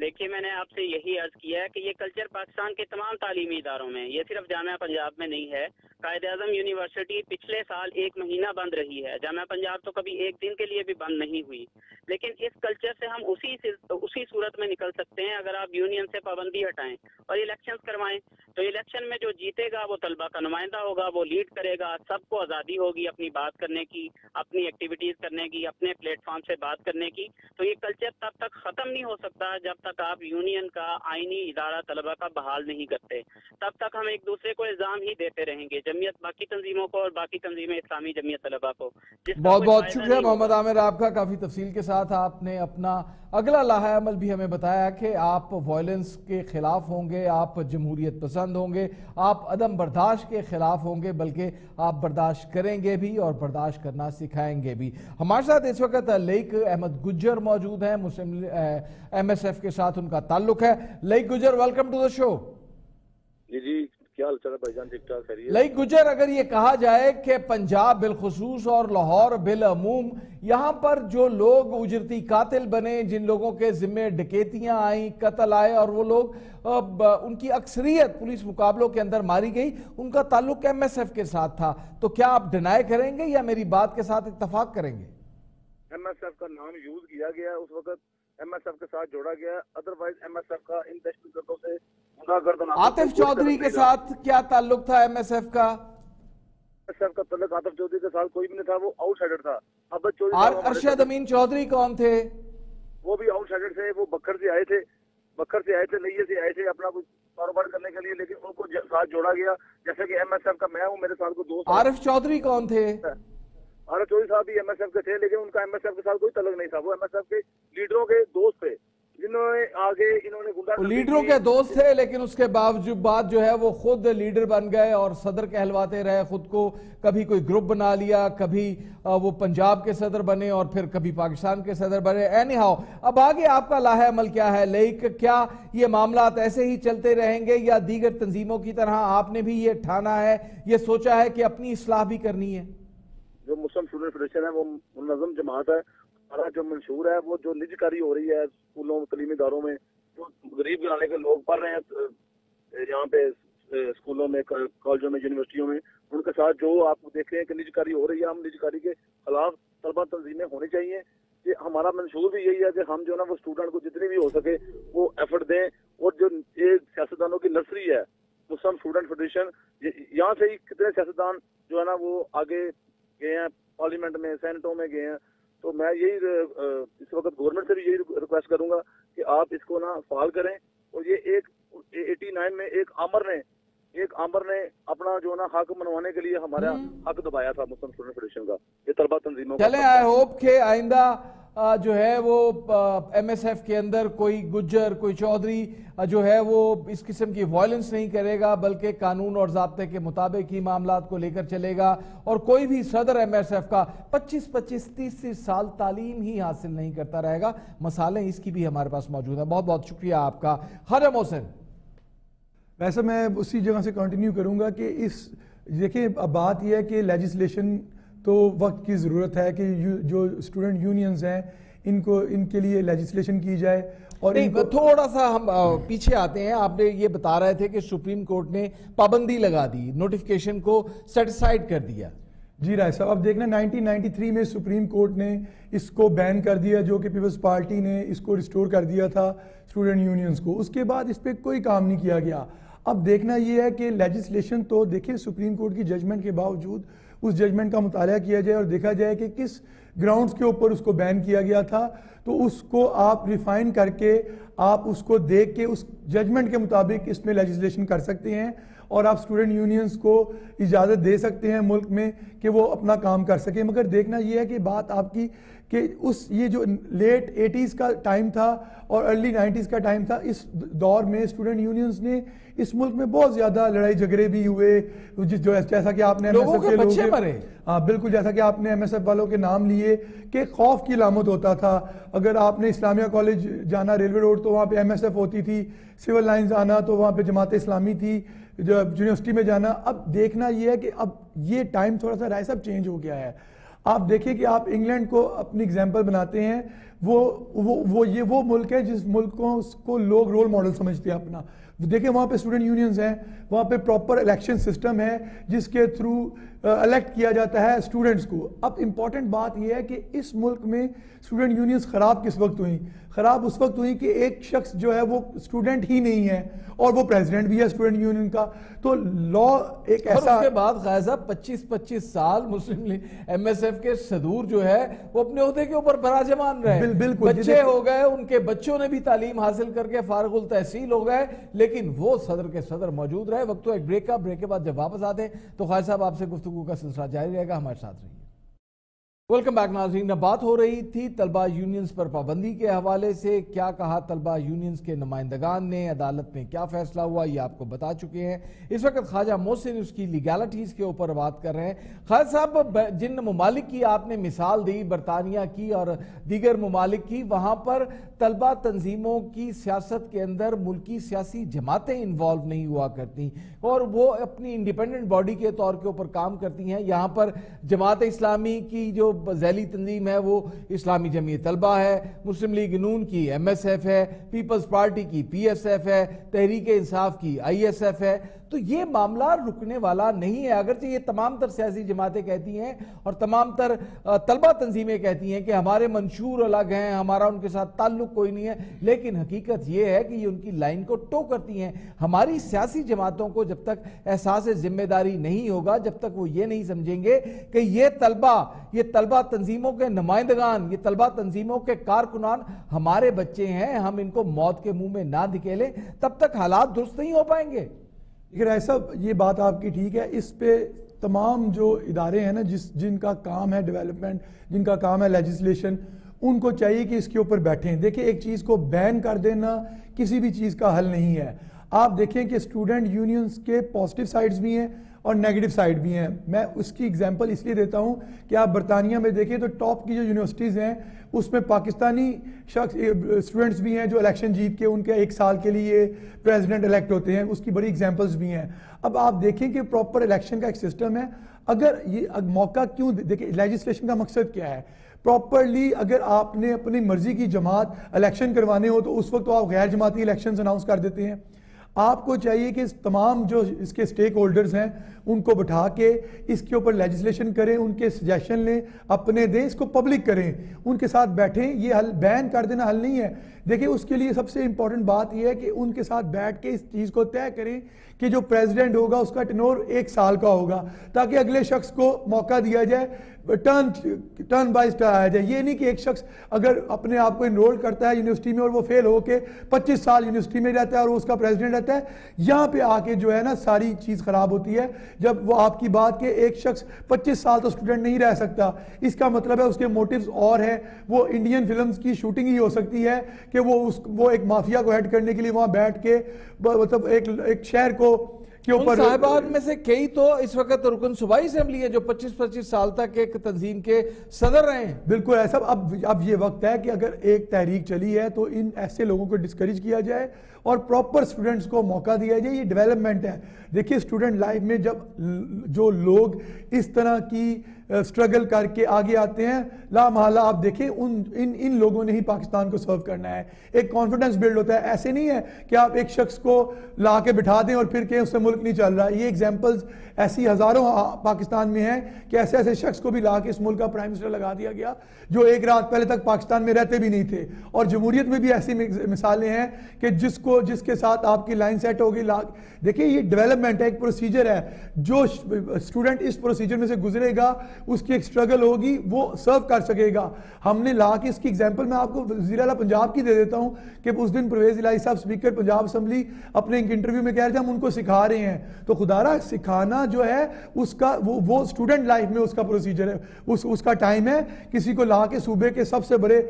دیکھیے، میں نے آپ سے یہی عرض کیا ہے کہ یہ کلچر پاکستان کے تمام تعلیمی اداروں میں، یہ صرف جامعہ پنجاب میں نہیں ہے، قائد اعظم یونیورسٹی پچھلے سال ایک مہینہ بند رہی ہے۔ جامعہ پنجاب تو کبھی ایک دن کے لیے بھی بند نہیں ہوئی۔ لیکن اس کلچر سے ہم اسی اسی صورت میں نکل سکتے ہیں۔ اگر آپ یونین سے پابندی ہٹائیں اور الیکشنز کروائیں، تو الیکشن میں جو جیتے گا، وہ طلبہ کا نمائندہ ہوگا، وہ لیڈ کرے گا۔ سب کو آزادی ہوگی اپنی بات کرنے کی، اپنی ایکٹیویٹیز کرنے کی، اپنے پلیٹ فارم سے بات کرنے کی۔ تو یہ کلچر تب تک ختم نہیں ہو سکتا جب تک آپ یونین کا آئینی ادارہ طلبہ کا بحال نہیں کرتے۔ تب تک ہم ایک دوسرے کو الزام ہی دیتے رہیں گے جمعیت باقی تنظیموں کو اور باقی تنظیم اسلامی جمعیت طلبہ کو۔ بہت بہت شکریہ محمد عامر آپ کا کافی تفصیل کے ساتھ آپ نے اپنا اگلا لاحہ عمل بھی ہمیں بتایا کہ آپ وائلنس کے خلاف ہوں گے آپ جمہوریت پسند ہوں گے آپ عدم برداشت کے خلاف ہوں گے بلکہ آپ برداشت کریں گے بھی اور برداشت کرنا سکھائیں گے بھی۔ ہمارے ساتھ اس وقت لیک احمد گجر موجود ہیں ایم ایس ایف کے ساتھ ان کا تعلق ہے۔ Laiq Gujjar welcome to the show جی جی گجر اگر یہ کہا جائے کہ پنجاب بالخصوص اور لاہور بالعموم یہاں پر جو لوگ اجرتی قاتل بنے جن لوگوں کے ذمہ ڈکیتیاں آئیں قتل آئے اور وہ لوگ ان کی اکثریت پولیس مقابلوں کے اندر ماری گئی ان کا تعلق ایم ایس ایف کے ساتھ تھا۔ تو کیا آپ ڈنائے کریں گے یا میری بات کے ساتھ اتفاق کریں گے؟ ایم ایس ایف کا نام یوز کیا گیا اس وقت؟ ایم ایس ایف کے ساتھ جوڑا گیا ادروائز ایم ایس ایف کا ان تشکیلوں سے آتف چودری کے ساتھ کیا تعلق تھا ایم ایس ایف کا؟ سر کا تعلق آتف چودری کے ساتھ کوئی بھی نہیں تھا وہ آؤٹ سائڈر تھا۔ عبد چودھری ارشد امین چودری کون تھے؟ وہ بھی آؤٹ سائڈر تھے وہ بکھر سے آئے تھے۔ بکھر سے آئے تھے نئیے سے آئے تھے اپنا کوئی کاروبار کرنے کے لیے لیکن ان کو ساتھ جوڑا گیا۔ جیسے کہ ایم ایس ایف کا میں ہوں میرے ساتھ کو دوست عارف چودری کون تھے؟ عارف چودھری صاحب بھی ایم ایس ایف کے تھے لیکن ان کا ایم ایس ایف کے ساتھ کوئی تعلق نہیں تھا۔ وہ ایم ایس ایف کے لیڈروں کے دوست تھے جنہوں نے آگے انہوں نے گنڈا لیڈروں کے دوست تھے لیکن اس کے باوجود بعد جو ہے وہ خود لیڈر بن گئے اور صدر کہلواتے رہے خود کو کبھی کوئی گروپ بنا لیا کبھی وہ پنجاب کے صدر بنے اور پھر کبھی پاکستان کے صدر بنے۔ اینی ہاؤ اب آگے آپ کا لاہ عمل کیا ہے؟ لیک کیا یہ معاملات ایسے ہی چلتے رہیں گے یا دیگر تنظیموں کی طرح آپ نے بھی یہ ٹھانا ہے یہ سوچا ہے کہ اپنی اصلاح بھی کرنی ہے؟ جو مسلم اسٹوڈنٹ فیڈریشن ہے، وہ منظم جماعت ہے۔ ہمارا جو منشور ہے، وہ جو نج کاری ہو رہی ہے اسکولوں، تعلیمی اداروں میں، جو غریب گھرانے کے لوگ پڑھ رہے ہیں یہاں پہ اسکولوں میں، کالجوں میں، یونیورسٹیوں میں، ان کے ساتھ جو آپ دیکھ رہے ہیں کہ نج کاری ہو رہی ہے، ہم نج کاری کے خلاف طلبہ تنظیمیں ہونی چاہیے۔ کہ ہمارا منشور بھی یہی ہے کہ ہم جو ہے نا، وہ اسٹوڈنٹ کو جتنی بھی ہو سکے، وہ ایفرٹ دیں۔ اور جو یہ سیاستدانوں کی نرسری ہے، مسلم اسٹوڈنٹ فیڈریشن یہاں سے ہی کتنے سیاستدان جو ہے نا، وہ آگے گئے ہیں پارلیمنٹ میں سینٹوں میں گئے ہیں۔ تو میں یہی اس وقت گورنمنٹ سے بھی یہی ریکویسٹ کروں گا کہ آپ اس کو نا فعال کریں۔ اور یہ ایک ایٹی نائن میں ایک آمر نے ایک آمر نے اپنا جو نا حق منوانے کے لیے ہمارا حق دبایا تھا مسلم اسٹوڈنٹ فیڈریشن کا۔ یہ طلبہ تنظیموں چلیں آئی ہوپ کہ آئندہ جو ہے وہ ایم ایس ایف کے اندر کوئی گجر، کوئی چودھری جو ہے وہ اس قسم کی وائلنس نہیں کرے گا، بلکہ قانون اور ضابطے کے مطابق ہی معاملات کو لے کر چلے گا اور کوئی بھی صدر ایم ایس ایف کا پچیس پچیس، تیس تیس سال تعلیم ہی حاصل نہیں کرتا رہے گا۔ مسالیں اس کی بھی ہمارے پاس موجود ہیں۔ بہت بہت شکریہ آپ کا۔ خرم حسن ویسے میں اسی جگہ سے کنٹینیو کروں گا کہ اس، دیکھیں بات یہ ہے کہ لیجسلیشن تو وقت کی ضرورت ہے کہ جو اسٹوڈنٹ یونینز ہیں ان کو ان کے لیے لیجسلیشن کی جائے اور تھوڑا سا ہم پیچھے آتے ہیں۔ آپ نے یہ بتا رہے تھے کہ سپریم کورٹ نے پابندی لگا دی نوٹیفکیشن کو سیٹسائیڈ کر دیا۔ جی رائے صاحب اب دیکھنا نائنٹین نائنٹی تھری میں سپریم کورٹ نے اس کو بین کر دیا جو کہ پیپلز پارٹی نے اس کو ریسٹور کر دیا تھا اسٹوڈنٹ یونینز کو۔ اس کے بعد اس پہ کوئی کام نہیں کیا گیا۔ اب دیکھنا یہ ہے کہ لیجسلیشن تو دیکھیں سپریم کورٹ کی ججمنٹ کے باوجود اس ججمنٹ کا مطالعہ کیا جائے اور دیکھا جائے کہ کس گراؤنڈز کے اوپر اس کو بین کیا گیا تھا، تو اس کو آپ ریفائن کر کے آپ اس کو دیکھ کے اس ججمنٹ کے مطابق اس میں لیجسلیشن کر سکتے ہیں اور آپ اسٹوڈنٹ یونینز کو اجازت دے سکتے ہیں ملک میں کہ وہ اپنا کام کر سکیں مگر دیکھنا یہ ہے کہ بات آپ کی کہ اس یہ جو لیٹ ایٹیز کا ٹائم تھا اور ارلی نائنٹیز کا ٹائم تھا، اس دور میں اسٹوڈنٹ یونینز نے اس ملک میں بہت زیادہ لڑائی جھگڑے بھی ہوئے جو جیسا کہ آپ نے ہاں بالکل جیسا کہ آپ نے ایم ایس ایف والوں کے نام لیے کہ خوف کی علامت ہوتا تھا۔ اگر آپ نے اسلامیہ کالج جانا ریلوے روڈ تو وہاں پہ ایم ایس ایف ہوتی تھی سول لائنز آنا تو وہاں پہ جماعت اسلامی تھی جو یونیورسٹی میں جانا۔ اب دیکھنا یہ ہے کہ اب یہ ٹائم تھوڑا سا رائے سب چینج ہو گیا ہے۔ آپ دیکھیں کہ آپ انگلینڈ کو اپنی اگزامپل بناتے ہیں وہ وہ یہ وہ ملک ہے جس ملک کو لوگ رول ماڈل سمجھتے ہیں اپنا۔ دیکھیں وہاں پہ اسٹوڈنٹ یونینز ہیں، وہاں پہ پراپر الیکشن سسٹم ہے، جس کے تھرو الیکٹ کیا جاتا ہے اسٹوڈنٹس کو۔ اب امپورٹنٹ بات یہ ہے کہ اس ملک میں اسٹوڈنٹ یونینز خراب کس وقت ہوئی خراب اس وقت ہوئی کہ ایک شخص جو ہے وہ اسٹوڈنٹ ہی نہیں ہے اور وہ پریزیڈنٹ بھی ہے اسٹوڈنٹ یونین کا۔ تو لا ایک ایسا اس کے بعد غیظہ پچیس پچیس سال مسلم ایم ایس ایف کے صدور جو ہے وہ اپنے عہدے کے اوپر براجمان رہے۔ بالکل بچے ہو گئے ان کے بچوں نے بھی تعلیم حاصل کر کے فارغ التحصیل ہو گئے لیکن وہ صدر کے صدر موجود رہے۔ وقت تو ایک بریک کا بریک کے بعد جب واپس آتے ہیں تو خواہ صاحب آپ سے گفتگو گفتگو کا سلسلہ جاری رہے گا، ہمارے ساتھ رہیے۔ ویلکم بیک ناظرین بات ہو رہی تھی طلبہ یونینز پر پابندی کے حوالے سے۔ کیا کہا طلبہ یونینز کے نمائندگان نے؟ عدالت میں کیا فیصلہ ہوا؟ یہ آپ کو بتا چکے ہیں۔ اس وقت خواجہ محسن اس کی لیگالٹیز کے اوپر بات کر رہے ہیں۔ خواجہ صاحب، جن ممالک کی آپ نے مثال دی، برطانیہ کی اور دیگر ممالک کی، وہاں پر طلبہ تنظیموں کی سیاست کے اندر ملکی سیاسی جماعتیں انوالو نہیں ہوا کرتی اور وہ اپنی انڈیپینڈنٹ باڈی کے طور کے اوپر کام کرتی ہیں۔ یہاں پر جماعت اسلامی کی جو ذیلی تنظیم ہے وہ اسلامی جمعیت طلبہ ہے، مسلم لیگ نون کی ایم ایس ایف ہے پیپلز پارٹی کی پی ایس ایف ہے، تحریک انصاف کی آئی ایس ایف ہے۔ تو یہ معاملہ رکنے والا نہیں ہے۔ اگرچہ یہ تمام تر سیاسی جماعتیں کہتی ہیں اور تمام تر طلبہ تنظیمیں کہتی ہیں کہ ہمارے منشور الگ ہیں، ہمارا ان کے ساتھ تعلق کوئی نہیں ہے۔ لیکن حقیقت یہ ہے کہ یہ ان کی لائن کو ٹو کرتی ہیں۔ ہماری سیاسی جماعتوں کو جب تک احساس ذمہ داری نہیں ہوگا، جب تک وہ یہ نہیں سمجھیں گے کہ یہ طلبہ یہ طلبہ تنظیموں کے نمائندگان، یہ طلبہ تنظیموں کے کارکنان ہمارے بچے ہیں، ہم ان کو موت کے منہ میں نہ دکھیلیں تب تک حالات درست نہیں ہو پائیں گے۔ لیکن ایسا یہ بات آپ کی ٹھیک ہے، اس پہ تمام جو ادارے ہیں نا، جس جن کا کام ہے ڈیولپمنٹ جن کا کام ہے لیجسلیشن ان کو چاہیے کہ اس کے اوپر بیٹھیں۔ دیکھیں، ایک چیز کو بین کر دینا کسی بھی چیز کا حل نہیں ہے۔ آپ دیکھیں کہ اسٹوڈنٹ یونینز کے پازیٹیو سائڈز بھی ہیں اور نیگیٹو سائڈ بھی ہیں۔ میں اس کی اگزامپل اس لیے دیتا ہوں کہ آپ برطانیہ میں دیکھیں تو ٹاپ کی جو یونیورسٹیز ہیں اس میں پاکستانی شخص اسٹوڈنٹس بھی ہیں جو الیکشن جیت کے ان کے ایک سال کے لیے پریزیڈنٹ الیکٹ ہوتے ہیں۔ اس کی بڑی اگزامپلز بھی ہیں۔ اب آپ دیکھیں کہ پراپر الیکشن کا ایک سسٹم ہے۔ اگر یہ موقع کیوں دیکھیں لیجسلیشن کا مقصد کیا ہے؟ پراپرلی اگر آپ نے اپنی مرضی کی جماعت الیکشن کروانے ہو تو اس وقت تو آپ غیر جماعتی الیکشنز اناؤنس کر دیتے ہیں۔ آپ کو چاہیے کہ تمام جو اس کے سٹیک ہولڈرز ہیں ان کو بٹھا کے اس کے اوپر لیجسلیشن کریں، ان کے سجیشن لیں، اپنے دیں، اس کو پبلک کریں۔ ان کے ساتھ بیٹھیں، یہ حل بین کر دینا حل نہیں ہے۔ دیکھیں، اس کے لیے سب سے امپورٹنٹ بات یہ ہے کہ ان کے ساتھ بیٹھ کے اس چیز کو طے کریں کہ جو پریزیڈنٹ ہوگا، اس کا ٹنور ایک سال کا ہوگا، تاکہ اگلے شخص کو موقع دیا جائے ٹرن ٹرن بائی ٹرن آیا جائے۔ یہ نہیں کہ ایک شخص اگر اپنے آپ کو انرول کرتا ہے یونیورسٹی میں اور وہ فیل ہو کے پچیس سال یونیورسٹی میں رہتا ہے اور اس کا پریزیڈنٹ رہتا ہے، یہاں پہ آ کے جو ہے نا ساری چیز خراب ہوتی ہے۔ جب وہ آپ کی بات کہ ایک شخص پچیس سال تو اسٹوڈنٹ نہیں رہ سکتا۔ اس کا مطلب ہے اس کے موٹیوز اور ہیں۔ وہ انڈین فلمز کی شوٹنگ ہی ہو سکتی ہے کہ وہ اس وہ ایک مافیا کو ہیڈ کرنے کے لیے وہاں بیٹھ کے مطلب ایک شہر کو کے اوپر صاحبان میں سے کئی تو اس وقت رکن صوبائی اسمبلی ہے جو پچیس پچیس سال تک ایک تنظیم کے صدر رہے ہیں۔ بالکل ایسا اب اب یہ وقت ہے کہ اگر ایک تحریک چلی ہے تو ان ایسے لوگوں کو ڈسکریج کیا جائے اور پراپر سٹوڈنٹس کو موقع دیا جائے یہ ڈیولپمنٹ ہے۔ دیکھیے سٹوڈنٹ لائف میں جب جو لوگ اس طرح کی سٹرگل کر کے آگے آتے ہیں۔ لا محالہ آپ دیکھیں، ان ان ان لوگوں نے ہی پاکستان کو سرو کرنا ہے۔ ایک کانفیڈنس بلڈ ہوتا ہے۔ ایسے نہیں ہے کہ آپ ایک شخص کو لا کے بٹھا دیں اور پھر کہیں اس سے ملک نہیں چل رہا۔ یہ ایگزامپلز ایسی ہزاروں پاکستان میں ہیں کہ ایسے ایسے شخص کو بھی لا کے اس ملک کا پرائم منسٹر لگا دیا گیا جو ایک رات پہلے تک پاکستان میں رہتے بھی نہیں تھے۔ اور جمہوریت میں بھی ایسی مثالیں ہیں کہ جس کو جس کے ساتھ آپ کی لائن سیٹ ہوگی، لا دیکھیں یہ ڈیولپمنٹ ہے، ایک پروسیجر ہے۔ جو اسٹوڈنٹ اس پروسیجر میں سے گزرے گا، اس کی ایک سٹرگل ہوگی، وہ سرو کر سکے گا۔ ہم نے لا کے اس کی ایگزامپل میں آپ کو وزیر اعلیٰ پنجاب کی دے دیتا ہوں کہ اس دن پرویز الہی صاحب سپیکر پنجاب اسمبلی اپنے ایک انٹرویو میں کہہ رہے تھے، ہم ان کو سکھا رہے ہیں۔ تو خدا رہا سکھانا جو ہے، اس کا وہ اسٹوڈنٹ لائف میں اس کا پروسیجر ہے۔ اس اس کا ٹائم ہے۔ کسی کو لا کے صوبے کے سب سے بڑے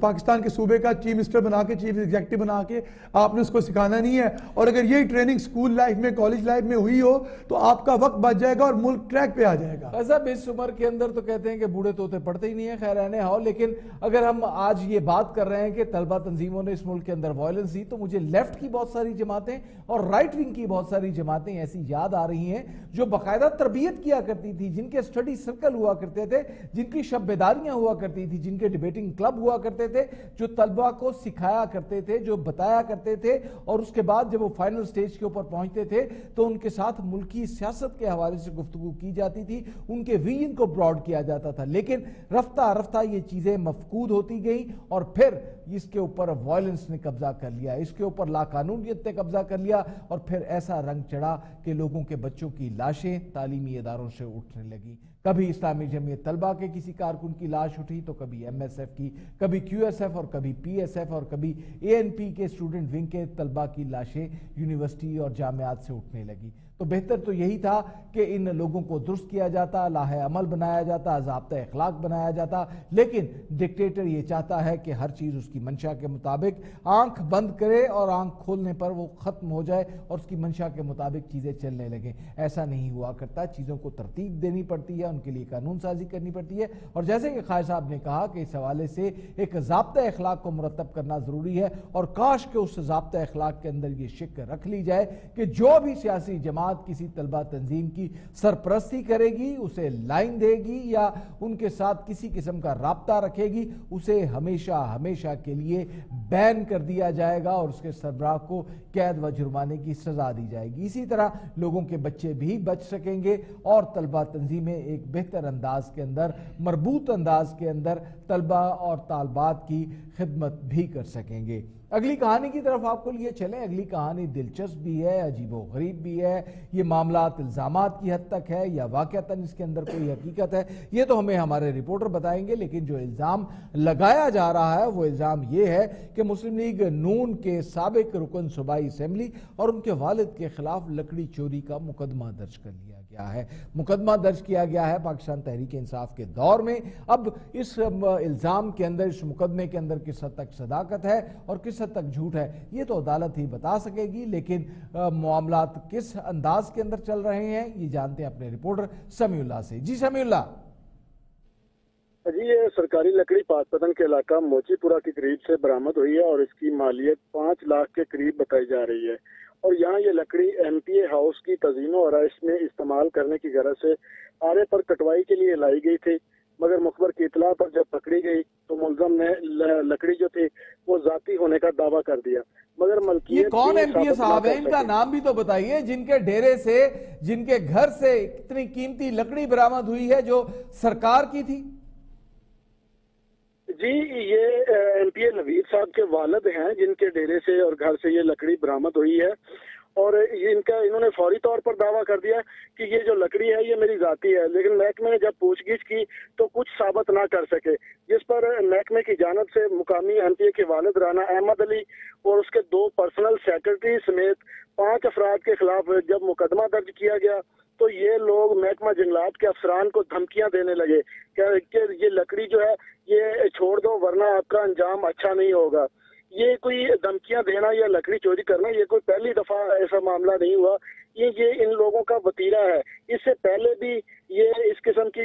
پاکستان کے صوبے کا چیف منسٹر بنا کے، چیف ایگزیکٹو بنا کے آپ نے اس کو سکھانا نہیں ہے۔ اور اگر یہی ٹریننگ سکول لائف میں کالج لائف میں ہوئی ہو، تو آپ کا وقت بچ جائے گا اور ملک ٹریک پہ آ جائے گا۔ ایسا اس عمر کے اندر تو کہتے ہیں کہ بوڑھے توتے پڑھتے ہی نہیں ہیں، خیر رہنے ہاؤ لیکن اگر ہم آج یہ بات کر رہے ہیں کہ طلبہ تنظیموں نے اس ملک کے اندر وائلنس دی، تو مجھے لیفٹ کی بہت ساری جماعتیں اور رائٹ ونگ کی بہت ساری جماعتیں ایسی یاد آ رہی ہیں ہیں جو باقاعدہ تربیت کیا کرتی تھی، جن کے سٹڈی سرکل ہوا کرتے تھے، جن کی شب بیداریاں ہوا کرتی تھی، جن کے ڈیبیٹنگ کلب ہوا کرتے تھے، جو طلبہ کو سکھایا کرتے تھے، جو بتایا کرتے تھے، اور اس کے بعد جب وہ فائنل سٹیج کے اوپر پہنچتے تھے، تو ان کے ساتھ ملکی سیاست کے حوالے سے گفتگو کی جاتی تھی، ان کے ویژن کو براڈ کیا جاتا تھا۔ لیکن رفتہ رفتہ یہ چیزیں مفقود ہوتی گئیں اور پھر اس کے اوپر وائلنس نے قبضہ کر لیا، اس کے اوپر لا قانونیت نے قبضہ کر لیا اور پھر ایسا رنگ چڑھا کہ لوگوں کے بچوں کی لاشیں تعلیمی اداروں سے اٹھنے لگی کبھی اسلامی جمعیت طلبہ کے کسی کارکن کی لاش اٹھی تو کبھی ایم ایس ایف کی، کبھی کیو ایس ایف اور کبھی پی ایس ایف اور کبھی اے این پی کے اسٹوڈنٹ ونگ کے طلبہ کی لاشیں یونیورسٹی اور جامعات سے اٹھنے لگی تو بہتر تو یہی تھا کہ ان لوگوں کو درست کیا جاتا لاہ عمل بنایا جاتا، ضابطہ اخلاق بنایا جاتا، لیکن ڈکٹیٹر یہ چاہتا ہے کہ ہر چیز اس کی منشا کے مطابق آنکھ بند کرے اور آنکھ کھولنے پر وہ ختم ہو جائے اور اس کی منشا کے مطابق چیزیں چلنے لگیں۔ ایسا نہیں ہوا کرتا، چیزوں کو ترتیب دینی پڑتی ہے، ان کے لیے قانون سازی کرنی پڑتی ہے۔ اور جیسے کہ خواہ صاحب نے کہا کہ اس حوالے سے ایک ضابطہ اخلاق کو مرتب کرنا ضروری ہے اور کاش کہ اس ضابطہ اخلاق کے اندر یہ شک رکھ لی جائے کہ جو بھی سیاسی جماعت جماعت کسی طلبہ تنظیم کی سرپرستی کرے گی، اسے لائن دے گی یا ان کے ساتھ کسی قسم کا رابطہ رکھے گی، اسے ہمیشہ ہمیشہ کے لیے بین کر دیا جائے گا اور اس کے سربراہ کو قید و جرمانے کی سزا دی جائے گی۔ اسی طرح لوگوں کے بچے بھی بچ سکیں گے اور طلبہ تنظیمیں ایک بہتر انداز کے اندر، مربوط انداز کے اندر طلبہ اور طالبات کی خدمت بھی کر سکیں گے۔ اگلی کہانی کی طرف آپ کو لیے چلیں۔ اگلی کہانی دلچسپ بھی ہے، عجیب و غریب بھی ہے۔ یہ معاملات الزامات کی حد تک ہے، یا واقعتاً اس کے اندر کوئی حقیقت ہے، یہ تو ہمیں ہمارے رپورٹر بتائیں گے۔ لیکن جو الزام لگایا جا رہا ہے، وہ الزام یہ ہے کہ مسلم لیگ نون کے سابق رکن صوبائی اسمبلی اور ان کے والد کے خلاف لکڑی چوری کا مقدمہ درج کر لیا۔ گیا ہے۔ مقدمہ درج کیا گیا ہے پاکستان تحریک انصاف کے دور میں۔ اب اس الزام کے اندر، اس مقدمے کے اندر کس حد تک صداقت ہے اور کس حد تک جھوٹ ہے، یہ تو عدالت ہی بتا سکے گی، لیکن معاملات کس انداز کے اندر چل رہے ہیں، یہ جانتے ہیں اپنے رپورٹر سمیع اللہ سے۔ جی سمیع اللہ۔ جی یہ سرکاری لکڑی پاس پتن کے علاقہ موچی پورا کے قریب سے برامد ہوئی ہے اور اس کی مالیت پانچ لاکھ کے قریب بتائی جا رہی ہے۔ اور یہاں یہ لکڑی ایم پی اے ہاؤس کی تزئین و آرائش میں استعمال کرنے کی غرض سے آرے پر کٹوائی کے لیے لائی گئی تھی۔ مگر مخبر کی اطلاع پر جب پکڑی گئی تو ملزم نے لکڑی جو تھی وہ ذاتی ہونے کا دعویٰ کر دیا۔ مگر ملکیت یہ کون ایم پی اے صاحب ہے ان کا نام بھی تو بتائیے جن کے ڈیرے سے جن کے گھر سے اتنی قیمتی لکڑی برامد ہوئی ہے جو سرکار کی تھی؟ جی یہ ایم پی اے نوید صاحب کے والد ہیں، جن کے ڈیرے سے اور گھر سے یہ لکڑی برامد ہوئی ہے۔ اور ان کا، انہوں نے فوری طور پر دعویٰ کر دیا کہ یہ جو لکڑی ہے، یہ میری ذاتی ہے۔ لیکن محکمے نے جب پوچھ گچھ کی تو کچھ ثابت نہ کر سکے، جس پر محکمے کی جانب سے مقامی ایم پی اے کے والد رانا احمد علی اور اس کے دو پرسنل سیکرٹری سمیت پانچ افراد کے خلاف جب مقدمہ درج کیا گیا تو یہ لوگ محکمہ جنگلات کے افسران کو دھمکیاں دینے لگے کہ یہ لکڑی جو ہے یہ چھوڑ دو ورنہ آپ کا انجام اچھا نہیں ہوگا۔ یہ کوئی دھمکیاں دینا یا لکڑی چوری کرنا، یہ کوئی پہلی دفعہ ایسا معاملہ نہیں ہوا۔ یہ یہ ان لوگوں کا وطیرہ ہے۔ اس سے پہلے بھی یہ اس قسم کی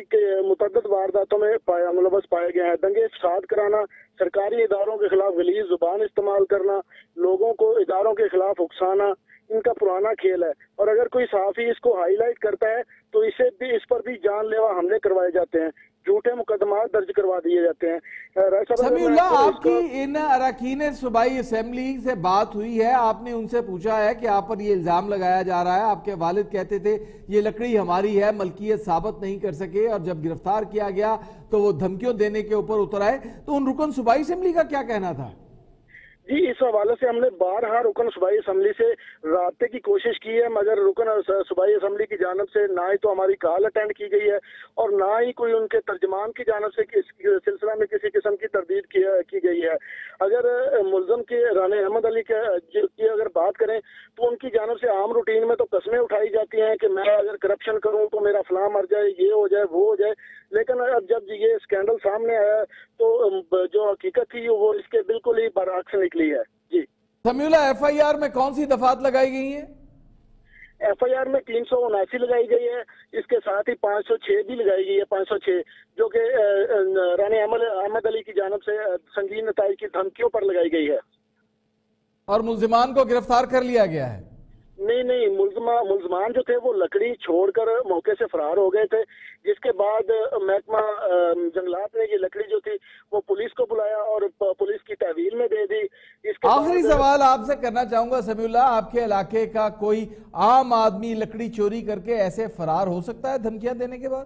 متعدد وارداتوں میں ملوث پائے گئے ہیں۔ دنگے فساد کرانا، سرکاری اداروں کے خلاف غلیظ زبان استعمال کرنا، لوگوں کو اداروں کے خلاف اکسانا، ان کا پرانا کھیل ہے۔ اور اگر کوئی صحافی اس کو ہائی لائٹ کرتا ہے، تو اسے بھی، اس پر بھی جان لیوا حملے کروائے جاتے ہیں۔ جھوٹے مقدمات درج کروا دیے جاتے ہیں۔ سمیع اللہ آپ کی ان اراکین صوبائی اسمبلی سے بات ہوئی ہے۔ آپ نے ان سے پوچھا ہے کہ آپ پر یہ الزام لگایا جا رہا ہے۔ آپ کے والد کہتے تھے یہ لکڑی ہماری ہے ملکیت ثابت نہیں کر سکے اور جب گرفتار کیا گیا تو وہ دھمکیوں دینے کے اوپر اتر آئے۔ تو ان رکن صوبائی اسمبلی کا کیا کہنا تھا؟ جی اس حوالے سے ہم نے بارہا رکن صوبائی اسمبلی سے رابطے کی کوشش کی ہے، مگر رکن صوبائی اسمبلی کی جانب سے نہ ہی تو ہماری کال اٹینڈ کی گئی ہے اور نہ ہی کوئی ان کے ترجمان کی جانب سے سلسلہ میں کسی قسم کی تردید کی گئی ہے۔ اگر ملزم کے رانے احمد علی کی اگر بات کریں تو ان کی جانب سے عام روٹین میں تو قسمیں اٹھائی جاتی ہیں کہ میں اگر کرپشن کروں تو میرا فلاں مر جائے، یہ ہو جائے، وہ ہو جائے۔ لیکن اب جب یہ اسکینڈل سامنے آیا تو جو حقیقت تھی وہ اس کے بالکل ہی برعکس نکلی۔ ہے جی۔ سمیولہ ایف آئی آر میں کون سی دفعات لگائی گئی ہیں؟ ایف آئی آر میں تین سو اناسی لگائی گئی ہے اس کے ساتھ ہی پانچ سو چھ بھی لگائی گئی ہے پانچ سو چھ جو کہ رانی احمد علی کی جانب سے سنگین نتائج کی دھمکیوں پر لگائی گئی ہے۔ اور ملزمان کو گرفتار کر لیا گیا ہے۔ نہیں نہیں ملزمان جو تھے وہ لکڑی چھوڑ کر موقع سے فرار ہو گئے تھے جس کے بعد محکمہ جنگلات نے یہ لکڑی جو تھی وہ پولیس کو بلایا اور پولیس کی تحویل میں دے دی۔ اس آخری سوال آپ سے کرنا چاہوں گا سمیع اللہ آپ کے علاقے کا کوئی عام آدمی لکڑی چوری کر کے ایسے فرار ہو سکتا ہے دھمکیاں دینے کے بعد؟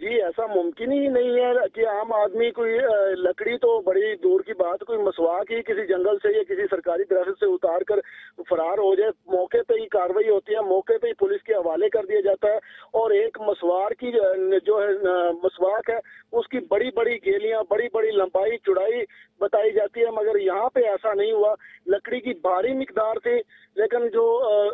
جی ایسا ممکن ہی نہیں ہے کہ عام آدمی کوئی لکڑی تو بڑی دور کی بات، کوئی مسواک ہی کسی جنگل سے یا کسی سرکاری درخت سے اتار کر فرار ہو جائے، موقع پہ ہی کاروائی ہوتی ہے، موقع پہ ہی پولیس کے حوالے کر دیا جاتا ہے اور ایک مسوار کی جو ہے مسواک ہے، اس کی بڑی بڑی گیلیاں، بڑی بڑی لمبائی چڑائی بتائی جاتی ہے، مگر یہاں پہ ایسا نہیں ہوا۔ لکڑی کی بھاری مقدار تھی، لیکن جو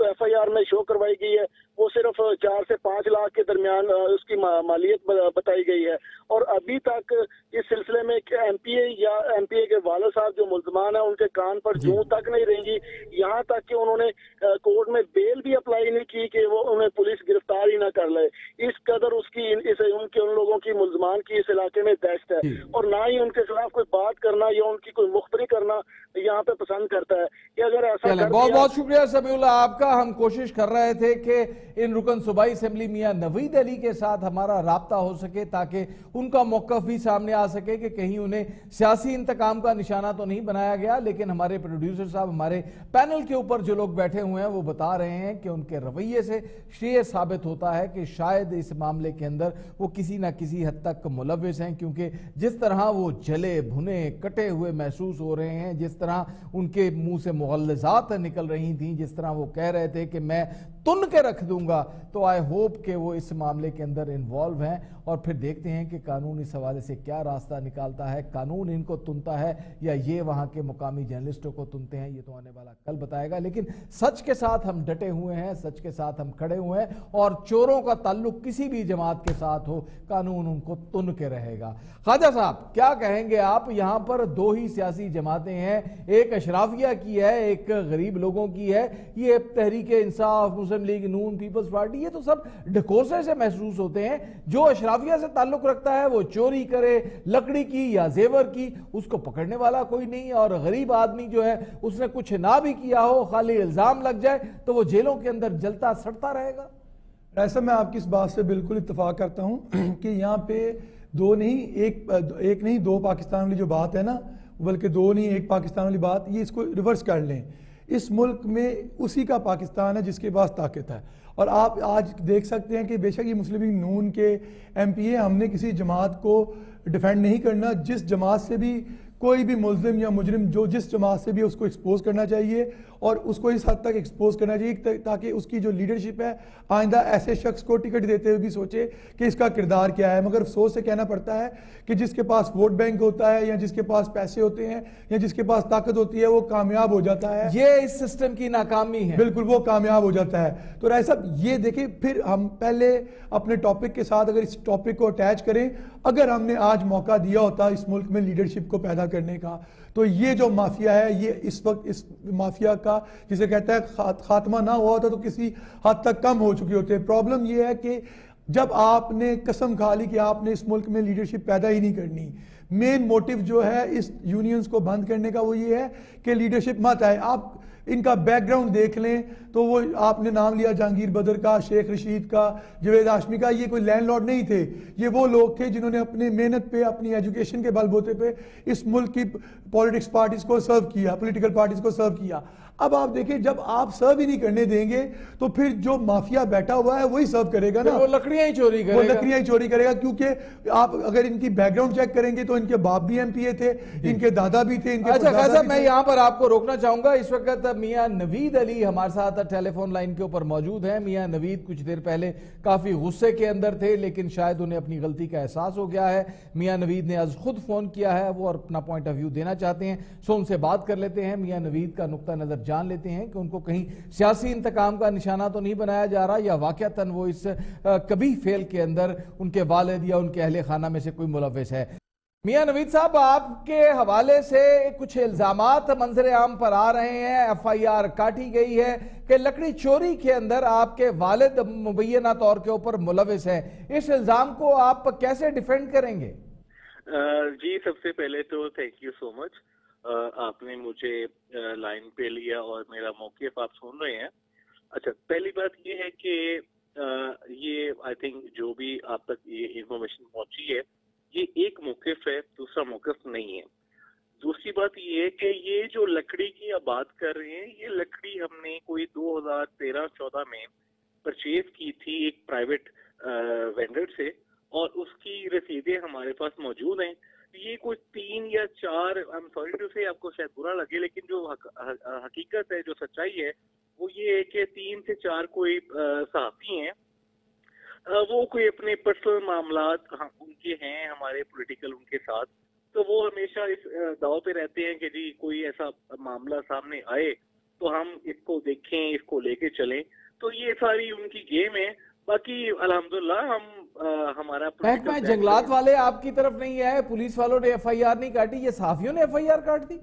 ایف آئی آر میں شو کروائی گئی ہے وہ صرف چار سے پانچ لاکھ کے درمیان اس کی مالیت بتائی گئی ہے۔ اور ابھی تک اس سلسلے میں ایم پی اے یا ایم پی اے کے والد صاحب جو ملزمان ہیں ان کے کان پر جوں تک نہیں رہیں گی۔ یہاں تک کہ انہوں نے کورٹ میں بیل بھی اپلائی نہیں کی کہ وہ انہیں پولیس گرفتار ہی نہ کر لے۔ اس قدر اس کی ان کے ان لوگوں کی ملزمان کی اس علاقے میں دہشت ہے۔ جی۔ اور نہ ہی ان کے خلاف کوئی بات کرنا یا ان کی کوئی مختری کرنا یہاں پہ پسند کرتا ہے۔ کہ اگر ایسا بہت بہت شکریہ سمیع اللہ آپ کا ہم کوشش کر رہے تھے کہ ان رکن صوبائی اسمبلی میاں نوید علی کے ساتھ ہمارا رابطہ ہو سکے تاکہ ان کا موقف بھی سامنے آ سکے کہ کہیں انہیں سیاسی انتقام کا نشانہ تو نہیں بنایا گیا، لیکن ہمارے پروڈیوسر صاحب، ہمارے پینل کے اوپر جو لوگ بیٹھے ہوئے ہیں، وہ بتا رہے ہیں کہ ان کے رویے سے شیئر ثابت ہوتا ہے کہ شاید اس معاملے کے اندر وہ کسی نہ کسی حد تک ملوث تن کے رکھ دوں گا۔ تو آئی ہوپ کہ وہ اس معاملے کے اندر انوالو ہیں اور پھر دیکھتے ہیں کہ قانون اس حوالے سے کیا راستہ نکالتا ہے، قانون ان کو تنتا ہے یا یہ وہاں کے مقامی جرنلسٹوں کو تنتے ہیں، یہ تو آنے والا کل بتائے گا۔ لیکن سچ کے ساتھ ہم ڈٹے ہوئے ہیں، سچ کے ساتھ ہم کھڑے ہوئے ہیں اور چوروں کا تعلق کسی بھی جماعت کے ساتھ ہو، قانون ان کو تن کے رہے گا۔ خواجہ صاحب، کیا کہیں گے آپ؟ یہاں پر دو ہی سیاسی جماعتیں ہیں، ایک اشرافیہ کی ہے، ایک غریب لوگوں کی ہے۔ یہ تحریک انصاف مسلم لیگ نون پیپلز پارٹی یہ تو سب ڈھکوسے سے محسوس ہوتے ہیں۔ جو اشرافیہ سے تعلق رکھتا ہے، وہ چوری کرے، لکڑی کی یا زیور کی، اس کو پکڑنے والا کوئی نہیں۔ اور غریب آدمی جو ہے، اس نے کچھ نہ بھی کیا ہو، خالی الزام لگ جائے، تو وہ جیلوں کے اندر جلتا سڑتا رہے گا۔ ایسا میں آپ کی اس بات سے بالکل اتفاق کرتا ہوں [CLEARS THROAT] کہ یہاں پہ دو نہیں، ایک ایک نہیں، دو پاکستان والی جو بات ہے نا، بلکہ دو نہیں، ایک پاکستان والی بات، یہ اس کو ریورس کر لیں۔ اس ملک میں اسی کا پاکستان ہے جس کے پاس طاقت ہے۔ اور آپ آج دیکھ سکتے ہیں کہ بے شک یہ مسلم نون کے ایم پی اے ہم نے کسی جماعت کو ڈیفینڈ نہیں کرنا۔ جس جماعت سے بھی کوئی بھی ملزم یا مجرم جو جس جماعت سے بھی اس کو ایکسپوز کرنا چاہیے۔ اور اس کو اس حد تک ایکسپوز کرنا چاہیے تاکہ اس کی جو لیڈرشپ ہے آئندہ ایسے شخص کو ٹکٹ دیتے ہوئے بھی سوچے کہ اس کا کردار کیا ہے۔ مگر افسوس سے کہنا پڑتا ہے کہ جس کے پاس ووٹ بینک ہوتا ہے یا جس کے پاس پیسے ہوتے ہیں یا جس کے پاس طاقت ہوتی ہے وہ کامیاب ہو جاتا ہے۔ یہ اس سسٹم کی ناکامی ہے۔ بالکل وہ کامیاب ہو جاتا ہے۔ تو رائے صاحب یہ دیکھیں پھر ہم پہلے اپنے ٹاپک کے ساتھ اگر اس ٹاپک کو اٹیچ کریں اگر ہم نے آج موقع دیا ہوتا اس ملک میں لیڈرشپ کو پیدا کرنے کا تو یہ جو مافیا ہے، یہ اس وقت اس مافیا کا جسے کہتا ہے خاتمہ نہ ہوا ہوتا تو کسی حد تک کم ہو چکی ہوتے پرابلم یہ ہے کہ جب آپ نے قسم کھا لی کہ آپ نے اس ملک میں لیڈرشپ پیدا ہی نہیں کرنی مین موٹیو جو ہے اس یونینز کو بند کرنے کا وہ یہ ہے کہ لیڈرشپ مت آئے۔ آپ ان کا بیک گراؤنڈ دیکھ لیں تو وہ آپ نے نام لیا جہانگیر بدر کا، شیخ رشید کا، جوید ہاشمی کا، یہ کوئی لینڈ لارڈ نہیں تھے۔ یہ وہ لوگ تھے جنہوں نے اپنے محنت پہ، اپنی ایجوکیشن کے بل بوتے پہ اس ملک کی پولیٹکس پارٹیز کو سرو کیا پولیٹیکل پارٹیز کو سرو کیا۔ اب آپ دیکھیں جب آپ سرو ہی نہیں کرنے دیں گے تو پھر جو مافیا بیٹھا ہوا ہے وہی سرو کرے گا نا؟ وہ لکڑیاں ہی چوری کرے گا۔ وہ لکڑیاں ہی چوری کرے گا کیونکہ آپ اگر ان کی بیک گراؤنڈ چیک کریں گے تو ان کے باپ بھی ایم پی اے تھے جی۔ ان کے دادا بھی تھے اچھا خیزہ میں یہاں پر آپ کو روکنا چاہوں گا۔ اس وقت میاں نوید علی ہمارے ساتھ ٹیلی فون لائن کے اوپر موجود ہیں۔ میاں نوید کچھ دیر پہلے کافی غصے کے اندر تھے لیکن شاید انہیں اپنی غلطی کا احساس ہو گیا ہے۔ میاں نوید نے آج خود فون کیا ہے وہ اپنا پوائنٹ آف ویو دینا چاہتے ہیں۔ سو ان سے بات کر لیتے ہیں۔ میاں نوید کا نقطہ نظر جان لیتے ہیں کہ ان کو کہیں سیاسی انتقام کا نشانہ تو نہیں بنایا جا رہا یا واقعتاً وہ اس کبھی فیل کے اندر ان کے والد یا ان کے اہل خانہ میں سے کوئی ملوث ہے۔ میاں نوید صاحب، آپ کے حوالے سے کچھ الزامات منظر عام پر آ رہے ہیں، ایف آئی آر کاٹی گئی ہے کہ لکڑی چوری کے اندر آپ کے والد مبینہ طور کے اوپر ملوث ہیں۔ اس الزام کو آپ کیسے ڈیفینڈ کریں گے؟ جی سب سے پہلے تو تھینک یو سو مچ آپ نے مجھے لائن پہ لیا اور میرا موقف آپ سن رہے ہیں۔ اچھا پہلی بات یہ ہے کہ یہ آئی تھنک جو بھی آپ تک یہ انفارمیشن پہنچی ہے، یہ ایک موقف ہے، دوسرا موقف نہیں ہے۔ دوسری بات یہ ہے کہ یہ جو لکڑی کی آپ بات کر رہے ہیں، یہ لکڑی ہم نے کوئی دو ہزار تیرہ، چودہ میں پرچیز کی تھی ایک پرائیویٹ وینڈر سے اور اس کی رسیدیں ہمارے پاس موجود ہیں۔ یہ کوئی تین یا چار ہم سوری ٹو سے آپ کو شاید برا لگے، لیکن جو حقیقت ہے، جو سچائی ہے، وہ یہ ہے کہ تین سے چار کوئی صحافی ہیں۔ وہ کوئی اپنے پرسنل معاملات ہاں، ان کے ہیں، ہمارے پولیٹیکل ان کے ساتھ۔ تو وہ ہمیشہ اس داؤ پہ رہتے ہیں کہ جی کوئی ایسا معاملہ سامنے آئے تو ہم اس کو دیکھیں، اس کو لے کے چلیں۔ تو یہ ساری ان کی گیم ہے۔ باقی الحمدللہ ہم ہمارا بیٹ میں جنگلات والے آپ کی طرف نہیں آئے پولیس والوں نے ایف آئی آر نہیں کاٹی یہ صحافیوں نے ایف آئی آر کاٹ دی؟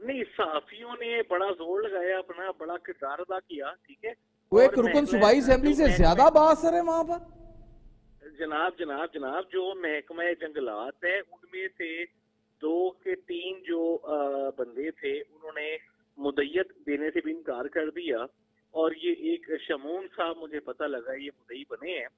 نہیں صحافیوں نے بڑا زور لگایا اپنا بڑا کردار ادا کیا ٹھیک ہے۔ وہ ایک رکن صوبائی اسمبلی سے زیادہ باثر ہے وہاں پر؟ جناب جناب جناب جو محکمہ جنگلات ہے ان میں سے دو کے تین جو بندے تھے انہوں نے مدیت دینے سے بھی انکار کر دیا۔ اور یہ ایک شمون صاحب مجھے پتہ لگا یہ مدعی بنے ہیں۔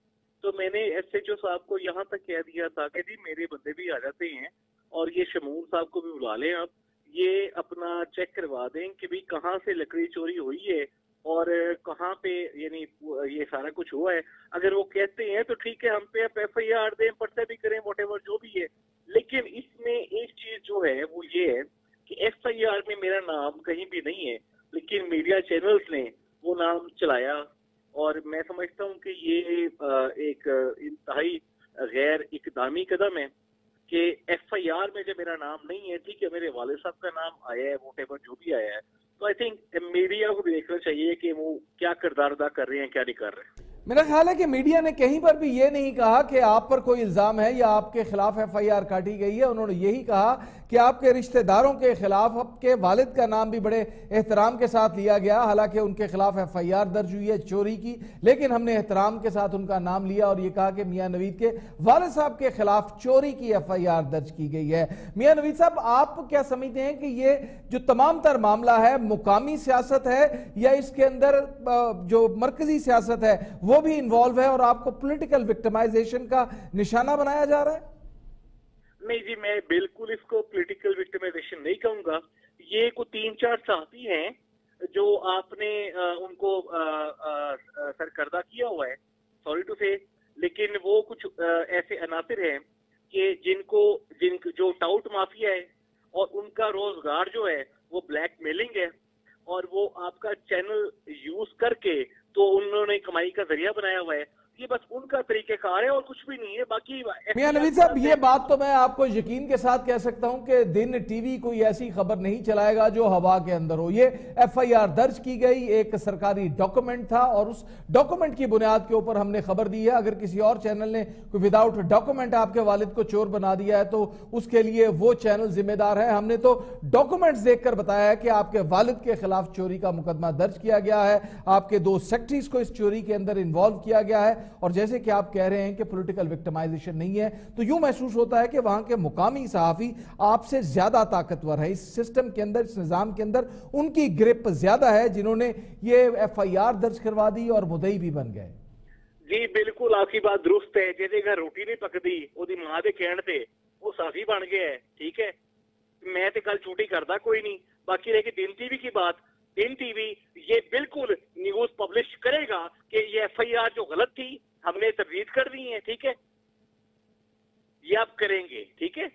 تو میں نے ایس ایچ او صاحب کو یہاں تک کہہ دیا تھا کہ جی میرے بندے بھی آ جاتے ہیں اور یہ شمون صاحب کو بھی بلا لیں آپ۔ یہ اپنا چیک کروا دیں کہ بھی کہاں سے لکڑی چوری ہوئی ہے اور کہاں پہ یعنی یہ سارا کچھ ہوا ہے۔ اگر وہ کہتے ہیں تو ٹھیک ہے، ہم پہ آپ ایف آئی آر دیں پرچہ بھی کریں واٹ ایور جو بھی ہے۔ لیکن اس میں ایک چیز جو ہے وہ یہ ہے کہ ایف آئی آر میں میرا نام کہیں بھی نہیں ہے، لیکن میڈیا چینلز نے وہ نام چلایا اور میں سمجھتا ہوں کہ یہ ایک انتہائی غیر اقدامی قدم ہے کہ ایف آئی آر میں جب میرا نام نہیں ہے، ٹھیک ہے، میرے والد صاحب کا نام آیا ہے وہ ٹیبر جو بھی آیا ہے، تو آئی تھنک میڈیا کو بھی دیکھنا چاہیے کہ وہ کیا کردار ادا کر رہے ہیں، کیا نہیں کر رہے۔ میرا خیال ہے کہ میڈیا نے کہیں پر بھی یہ نہیں کہا کہ آپ پر کوئی الزام ہے یا آپ کے خلاف ایف آئی آر کاٹی گئی ہے۔ انہوں نے یہی کہا کہ آپ کے رشتہ داروں کے خلاف آپ کے والد کا نام بھی بڑے احترام کے ساتھ لیا گیا۔ حالانکہ ان کے خلاف ایف آئی آر درج ہوئی ہے چوری کی، لیکن ہم نے احترام کے ساتھ ان کا نام لیا اور یہ کہا کہ میاں نوید کے والد صاحب کے خلاف چوری کی ایف آئی آر درج کی گئی ہے۔ میاں نوید صاحب، آپ کیا سمجھتے ہیں کہ یہ جو تمام تر معاملہ ہے، مقامی سیاست ہے یا اس کے اندر جو مرکزی سیاست ہے، وہ بھی انوالو ہے اور آپ کو پولیٹیکل وکٹمائزیشن کا نشانہ بنایا جا رہا ہے؟ نہیں جی میں بالکل اس کو پولیٹیکل وکٹمائزیشن نہیں کہوں گا۔ یہ کو تین چار صحافی ہیں جو آپ نے ان کو سرکردہ کیا ہوا ہے۔ سوری ٹو سے لیکن وہ کچھ ایسے عناصر ہیں کہ جن کو، جن جو ٹاؤٹ مافیا ہے اور ان کا روزگار جو ہے وہ بلیک میلنگ ہے۔ اور وہ آپ کا چینل یوز کر کے تو انہوں نے کمائی کا ذریعہ بنایا ہوا ہے۔ یہ بس ان کا طریقہ کار ہے اور کچھ بھی نہیں ہے باقی میاں نوید صاحب یہ بات تو میں آپ کو یقین کے ساتھ کہہ سکتا ہوں کہ دن ٹی وی کوئی ایسی خبر نہیں چلائے گا جو ہوا کے اندر ہو۔ یہ ایف آئی آر درج کی گئی ایک سرکاری ڈاکومنٹ تھا اور اس ڈاکومنٹ کی بنیاد کے اوپر ہم نے خبر دی ہے۔ اگر کسی اور چینل نے کوئی وداؤٹ ڈاکومنٹ آپ کے والد کو چور بنا دیا ہے تو اس کے لیے وہ چینل ذمہ دار ہے۔ ہم نے تو ڈاکومنٹس دیکھ کر بتایا ہے کہ آپ کے والد کے خلاف چوری کا مقدمہ درج کیا گیا ہے۔ آپ کے دو سیکٹریز کو اس چوری کے اندر انوالو کیا گیا ہے۔ اور جیسے کہ آپ کہہ رہے ہیں کہ پولیٹیکل وکٹمائزیشن نہیں ہے، تو یوں محسوس ہوتا ہے کہ وہاں کے مقامی صحافی آپ سے زیادہ طاقتور ہے اس سسٹم کے اندر، اس نظام کے اندر ان کی گرپ زیادہ ہے جنہوں نے یہ ایف آئی آر درج کروا دی اور مدعی بھی بن گئے۔ جی بالکل آپ کی بات درست ہے۔ جیسے گھر روٹی نہیں پکتی وہ دی ماں دے کہن تے وہ صحافی بن گئے ہے ٹھیک ہے میں تے کل چھوٹی کردا کوئی نہیں باقی رہ کے دن ٹی وی کی دین ٹی وی یہ بالکل نیوز پبلش کرے گا کہ یہ ایف آئی آر جو غلط تھی، ہم نے تردید کر دی ہے ٹھیک ہے؟ یہ آپ کریں گے، ٹھیک ہے؟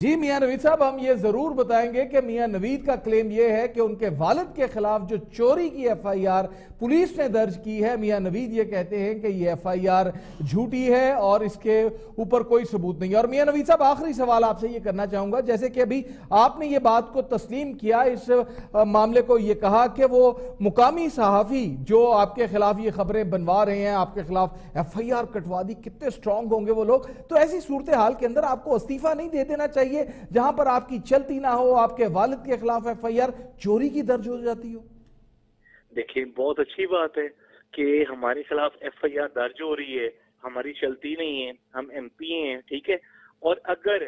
جی میاں نوید صاحب، ہم یہ ضرور بتائیں گے کہ میاں نوید کا کلیم یہ ہے کہ ان کے والد کے خلاف جو چوری کی ایف آئی آر پولیس نے درج کی ہے، میاں نوید یہ کہتے ہیں کہ یہ ایف آئی آر جھوٹی ہے اور اس کے اوپر کوئی ثبوت نہیں۔ اور میاں نوید صاحب، آخری سوال آپ سے یہ کرنا چاہوں گا، جیسے کہ ابھی آپ نے یہ بات کو تسلیم کیا، اس معاملے کو یہ کہا کہ وہ مقامی صحافی جو آپ کے خلاف یہ خبریں بنوا رہے ہیں، آپ کے خلاف ایف آئی آر کٹوا دی، کتنے سٹرونگ ہوں گے وہ لوگ۔ تو ایسی صورتحال کے اندر آپ کو استعفیٰ نہیں دے دینا چاہیے۔ چاہیے جہاں پر آپ کی چلتی نہ ہو آپ کے والد کے خلاف ایف آئی آر چوری کی درج ہو جاتی ہو۔ دیکھیں بہت اچھی بات ہے کہ ہماری خلاف ایف آئی آر درج ہو رہی ہے۔ ہماری چلتی نہیں ہے ہم ایم پی ہیں ٹھیک ہے؟ اور اگر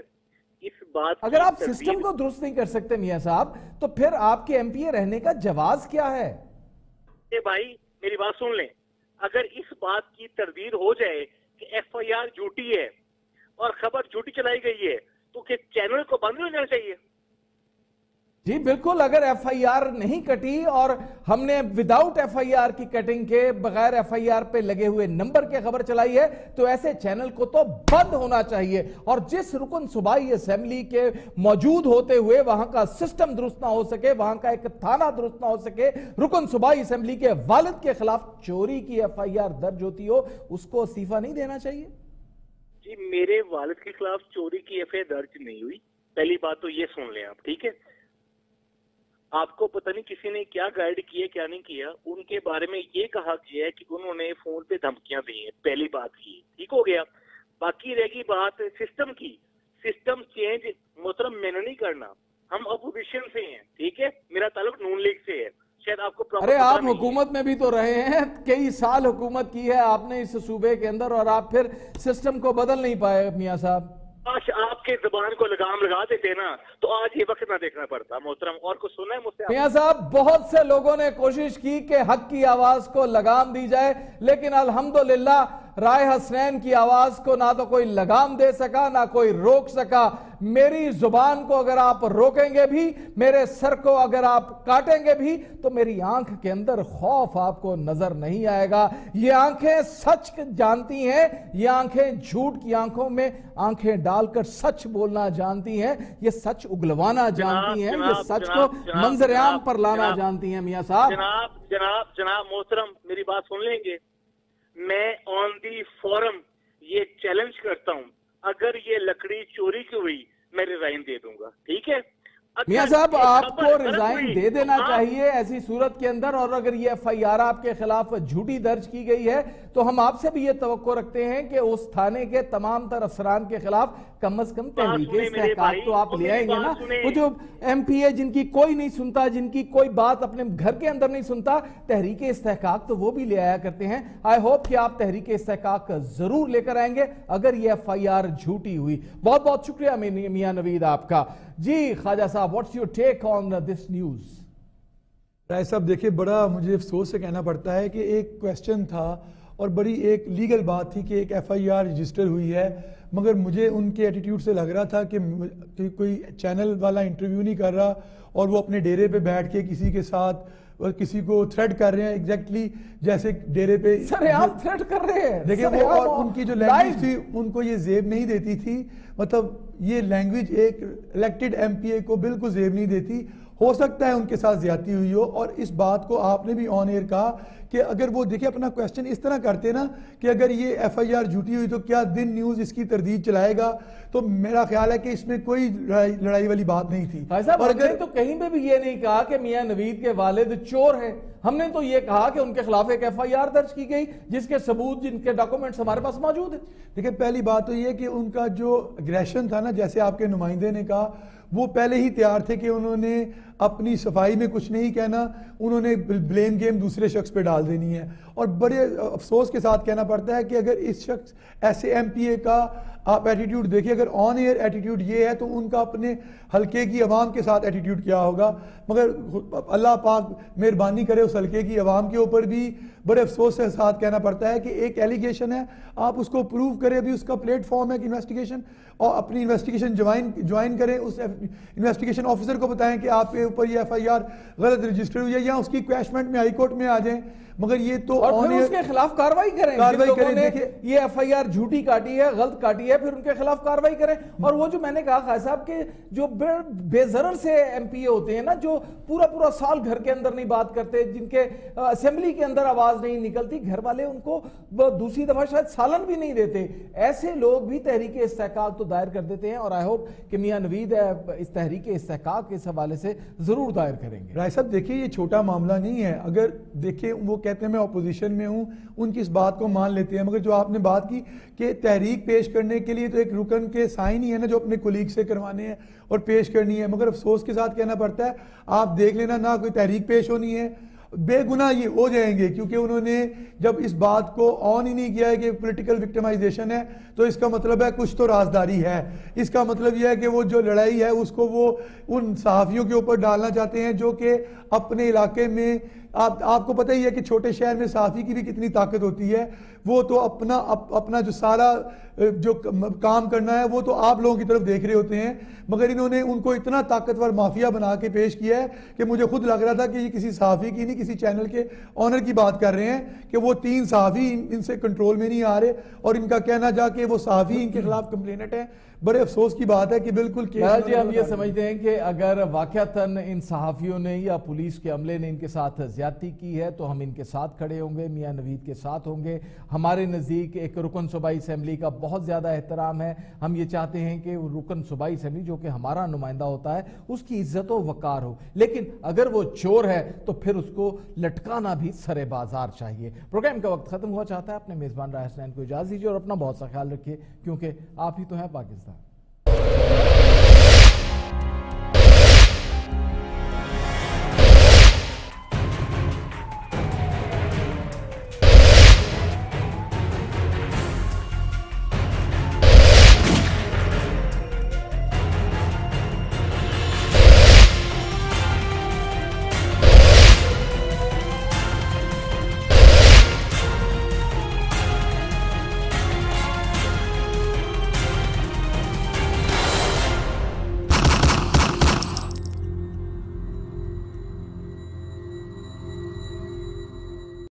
اس بات اگر آپ سسٹم کو درست نہیں کر سکتے میاں صاحب تو پھر آپ کے ایم پی اے رہنے کا جواز کیا ہے؟ اے بھائی میری بات سن لیں۔ اگر اس بات کی تردید ہو جائے کہ ایف آئی آر جھوٹی ہے اور خبر جھوٹی چلائی گئی ہے تو کہ چینل کو بند ہو جانا چاہیے۔ جی بالکل، اگر ایف آئی آر نہیں کٹی اور ہم نے وداؤٹ ایف آئی آر کی کٹنگ کے بغیر ایف آئی آر پہ لگے ہوئے نمبر کے خبر چلائی ہے، تو ایسے چینل کو تو بند ہونا چاہیے۔ اور جس رکن صوبائی اسمبلی کے موجود ہوتے ہوئے وہاں کا سسٹم درست نہ ہو سکے، وہاں کا ایک تھانہ درست نہ ہو سکے، رکن صوبائی اسمبلی کے والد کے خلاف چوری کی ایف آئی آر درج ہوتی ہو، اس کو استعفیٰ نہیں دینا چاہیے۔ جی میرے والد کے خلاف چوری کی ایف آئی درج نہیں ہوئی۔ پہلی بات تو یہ سن لیں آپ، ٹھیک ہے؟ آپ کو پتہ نہیں کسی نے کیا گائیڈ کیا کیا نہیں کیا۔ ان کے بارے میں یہ کہا گیا ہے کہ انہوں نے فون پہ دھمکیاں دی ہیں، پہلی بات کی۔ ٹھیک ہو گیا۔ باقی رہ گئی بات سسٹم کی۔ سسٹم چینج محترم، میں نے نہیں کرنا۔ ہم اپوزیشن سے ہیں، ٹھیک ہے؟ میرا تعلق نون لیگ سے ہے۔ شاید آپ کو ارے آپ حکومت میں بھی تو رہے ہیں کئی سال حکومت کی ہے آپ نے اس صوبے کے اندر اور آپ پھر سسٹم کو بدل نہیں پائے میاں صاحب۔ آج آپ کے زبان کو لگام لگا دیتے نا تو آج یہ وقت نہ دیکھنا پڑتا محترم اور کچھ سنا ہے مجھ سے میاں صاحب بہت سے لوگوں نے کوشش کی کہ حق کی آواز کو لگام دی جائے لیکن الحمدللہ رائے حسنین کی آواز کو نہ تو کوئی لگام دے سکا نہ کوئی روک سکا۔ میری زبان کو اگر آپ روکیں گے بھی میرے سر کو اگر آپ کاٹیں گے بھی تو میری آنکھ کے اندر خوف آپ کو نظر نہیں آئے گا۔ یہ آنکھیں سچ جانتی ہیں یہ آنکھیں جھوٹ کی آنکھوں میں آنکھیں ڈال کر سچ بولنا جانتی ہیں یہ سچ اگلوانا جانتی ہیں یہ سچ کو منظر عام پر لانا جانتی ہیں میاں صاحب۔ جناب جناب جناب محترم میری بات سن لیں گے؟ میں آن دی فورم یہ چیلنج کرتا ہوں۔ اگر یہ لکڑی چوری کی ہوئی میں ریزائن دے دوں گا۔ ٹھیک ہے؟ میاں صاحب آپ کو ریزائن دے دینا چاہیے ایسی صورت کے اندر اور اگر یہ ایف آئی آر آپ کے خلاف جھوٹی درج کی گئی ہے تو ہم آپ سے بھی یہ توقع رکھتے ہیں کہ اس تھانے کے تمام تر افسران کے خلاف کم از کم تحریک استحقاق تو آپ لے آئیں گے نا؟ وہ جو ایم پی اے جن کی کوئی نہیں سنتا جن کی کوئی بات اپنے گھر کے اندر نہیں سنتا تحریک استحقاق تو وہ بھی لے آیا کرتے ہیں۔ آئی ہوپ کہ آپ تحریک استحقاق ضرور لے کر آئیں گے اگر یہ ایف آئی آر جھوٹی ہوئی۔ بہت بہت شکریہ میاں نوید آپ کا۔ جی خواجہ صاحب what's your take on this news Rai صاحب دیکھیں بڑا مجھے افسوس سے کہنا پڑتا ہے کہ ایک کویسچن تھا اور بڑی ایک لیگل بات تھی کہ ایک ایف آئی آر رجسٹر ہوئی ہے۔ مگر مجھے ان کے ایٹیٹیوڈ سے لگ رہا تھا کہ کوئی چینل والا انٹرویو نہیں کر رہا اور وہ اپنے ڈیرے پہ بیٹھ کے کسی کے ساتھ کسی کو تھریڈ کر رہے ہیں ایگزیکٹلی جیسے ڈیرے پہ تھریڈ کر رہے ہیں۔ دیکھیں وہ اور ان کی جو لینگویج تھی ان کو یہ زیب نہیں دیتی تھی۔ مطلب یہ لینگویج ایک الیکٹڈ ایم پی اے کو بالکل زیب نہیں دیتی۔ ہو سکتا ہے ان کے ساتھ زیادتی ہوئی ہو اور اس بات کو آپ نے بھی آن ایئر کہا کہ اگر وہ دیکھیں اپنا کویسچن اس طرح کرتے نا کہ اگر یہ ایف آئی آر جھوٹی ہوئی تو کیا دن نیوز اس کی تردید چلائے گا؟ تو میرا خیال ہے کہ اس میں کوئی لڑائی والی بات نہیں تھی۔ اور اگر تو کہیں پہ بھی یہ نہیں کہا کہ میاں نوید کے والد چور ہیں۔ ہم نے تو یہ کہا کہ ان کے خلاف ایک ایف آئی آر درج کی گئی جس کے ثبوت جن کے ڈاکومنٹس ہمارے پاس موجود ہیں۔ دیکھیں پہلی بات تو یہ کہ ان کا جو اگریشن تھا نا جیسے آپ کے نمائندے نے کہا وہ پہلے ہی تیار تھے کہ انہوں نے اپنی صفائی میں کچھ نہیں کہنا، انہوں نے بلیم گیم دوسرے شخص پہ ڈال دینی ہے۔ اور بڑے افسوس کے ساتھ کہنا پڑتا ہے کہ اگر اس شخص، ایسے ایم پی اے کا آپ ایٹیٹیوڈ دیکھیں اگر آن ایئر ایٹیٹیوڈ یہ ہے تو ان کا اپنے حلقے کی عوام کے ساتھ ایٹیٹیوڈ کیا ہوگا؟ مگر اللہ پاک مہربانی کرے اس حلقے کی عوام کے اوپر بھی بڑے افسوس کے ساتھ کہنا پڑتا ہے کہ ایک ایلیگیشن ہے، آپ اس کو پروو کریں، ابھی اس کا پلیٹ فارم ہے کہ انویسٹیگیشن اور اپنی انویسٹیگیشن جوائن کریں، اس انویسٹیگیشن آفیسر کو بتائیں کہ آپ کے اوپر یہ ایف آئی آر غلط رجسٹر ہوئی ہے یا اس کی کویشمنٹ میں ہائی کورٹ میں آ جائیں۔ مگر یہ تو اور پھر اس کے خلاف کاروائی کریں۔ کاروائی کریں یہ ایف آئی آر جھوٹی کاٹی ہے غلط کاٹی ہے پھر ان کے خلاف کاروائی کریں۔ اور وہ جو میں نے کہا خواہ صاحب کہ جو بے ضرر سے ایم پی اے ہوتے ہیں نا جو پورا پورا سال گھر کے اندر نہیں بات کرتے جن کے اسمبلی کے اندر آواز نہیں نکلتی گھر والے ان کو دوسری دفعہ شاید سالن بھی نہیں دیتے۔ ایسے لوگ بھی تحریک استحقاق تو دائر کر دیتے ہیں اور آئی ہوپ کہ میاں نوید اس تحریک استحقاق کے حوالے سے ضرور دائر کریں گے۔ رائے صاحب دیکھیں یہ چھوٹا معاملہ نہیں ہے۔ اگر دیکھیں وہ کہتے ہیں، میں اپوزیشن میں ہوں، ان کی اس بات کو مان لیتے ہیں۔ مگر جو آپ نے بات کی کہ تحریک پیش کرنے کے لیے تو ایک رکن کے سائن ہی ہے نا جو اپنے کولیگ سے کروانے ہیں اور پیش کرنی ہے۔ مگر افسوس کے ساتھ کہنا پڑتا ہے، آپ دیکھ لینا، نہ کوئی تحریک پیش ہونی ہے۔ بے گناہ یہ ہو جائیں گے کیونکہ انہوں نے جب اس بات کو آن ہی نہیں کیا ہے کہ پولیٹیکل وکٹمائزیشن ہے، تو اس کا مطلب ہے کچھ تو رازداری ہے۔ اس کا مطلب یہ ہے کہ وہ جو لڑائی ہے، اس کو وہ ان صحافیوں کے اوپر ڈالنا چاہتے ہیں جو کہ اپنے علاقے میں، آپ آپ کو پتہ ہی ہے کہ چھوٹے شہر میں صحافی کی بھی کتنی طاقت ہوتی ہے۔ وہ تو اپنا اپنا جو سارا جو کام کرنا ہے، وہ تو آپ لوگوں کی طرف دیکھ رہے ہوتے ہیں۔ مگر انہوں نے ان کو اتنا طاقتور مافیا بنا کے پیش کیا ہے کہ مجھے خود لگ رہا تھا کہ یہ کسی صحافی کی نہیں کسی چینل کے آنر کی بات کر رہے ہیں کہ وہ تین صحافی ان سے کنٹرول میں نہیں آ رہے اور ان کا کہنا جا کہ وہ صحافی ان کے خلاف کمپلینٹ ہے بڑے افسوس کی بات ہے کہ بالکل جی ہم یہ سمجھتے ہیں کہ اگر واقعتاً ان صحافیوں نے یا پولیس کے عملے نے ان کے ساتھ زیادتی کی ہے تو ہم ان کے ساتھ کھڑے ہوں گے میاں نوید کے ساتھ ہوں گے۔ ہمارے نزدیک ایک رکن صوبائی اسمبلی کا بہت زیادہ احترام ہے۔ ہم یہ چاہتے ہیں کہ رکن صوبائی اسمبلی جو کہ ہمارا نمائندہ ہوتا ہے اس کی عزت و وقار ہو۔ لیکن اگر وہ چور ہے تو پھر اس کو لٹکانا بھی سر بازار چاہیے۔ پروگرام کا وقت ختم ہوا چاہتا ہے اپنے میزبان رائے حسنین کو اجازت دیجیے اور اپنا بہت سا خیال رکھیے کیونکہ آپ ہی تو ہیں پاکستان۔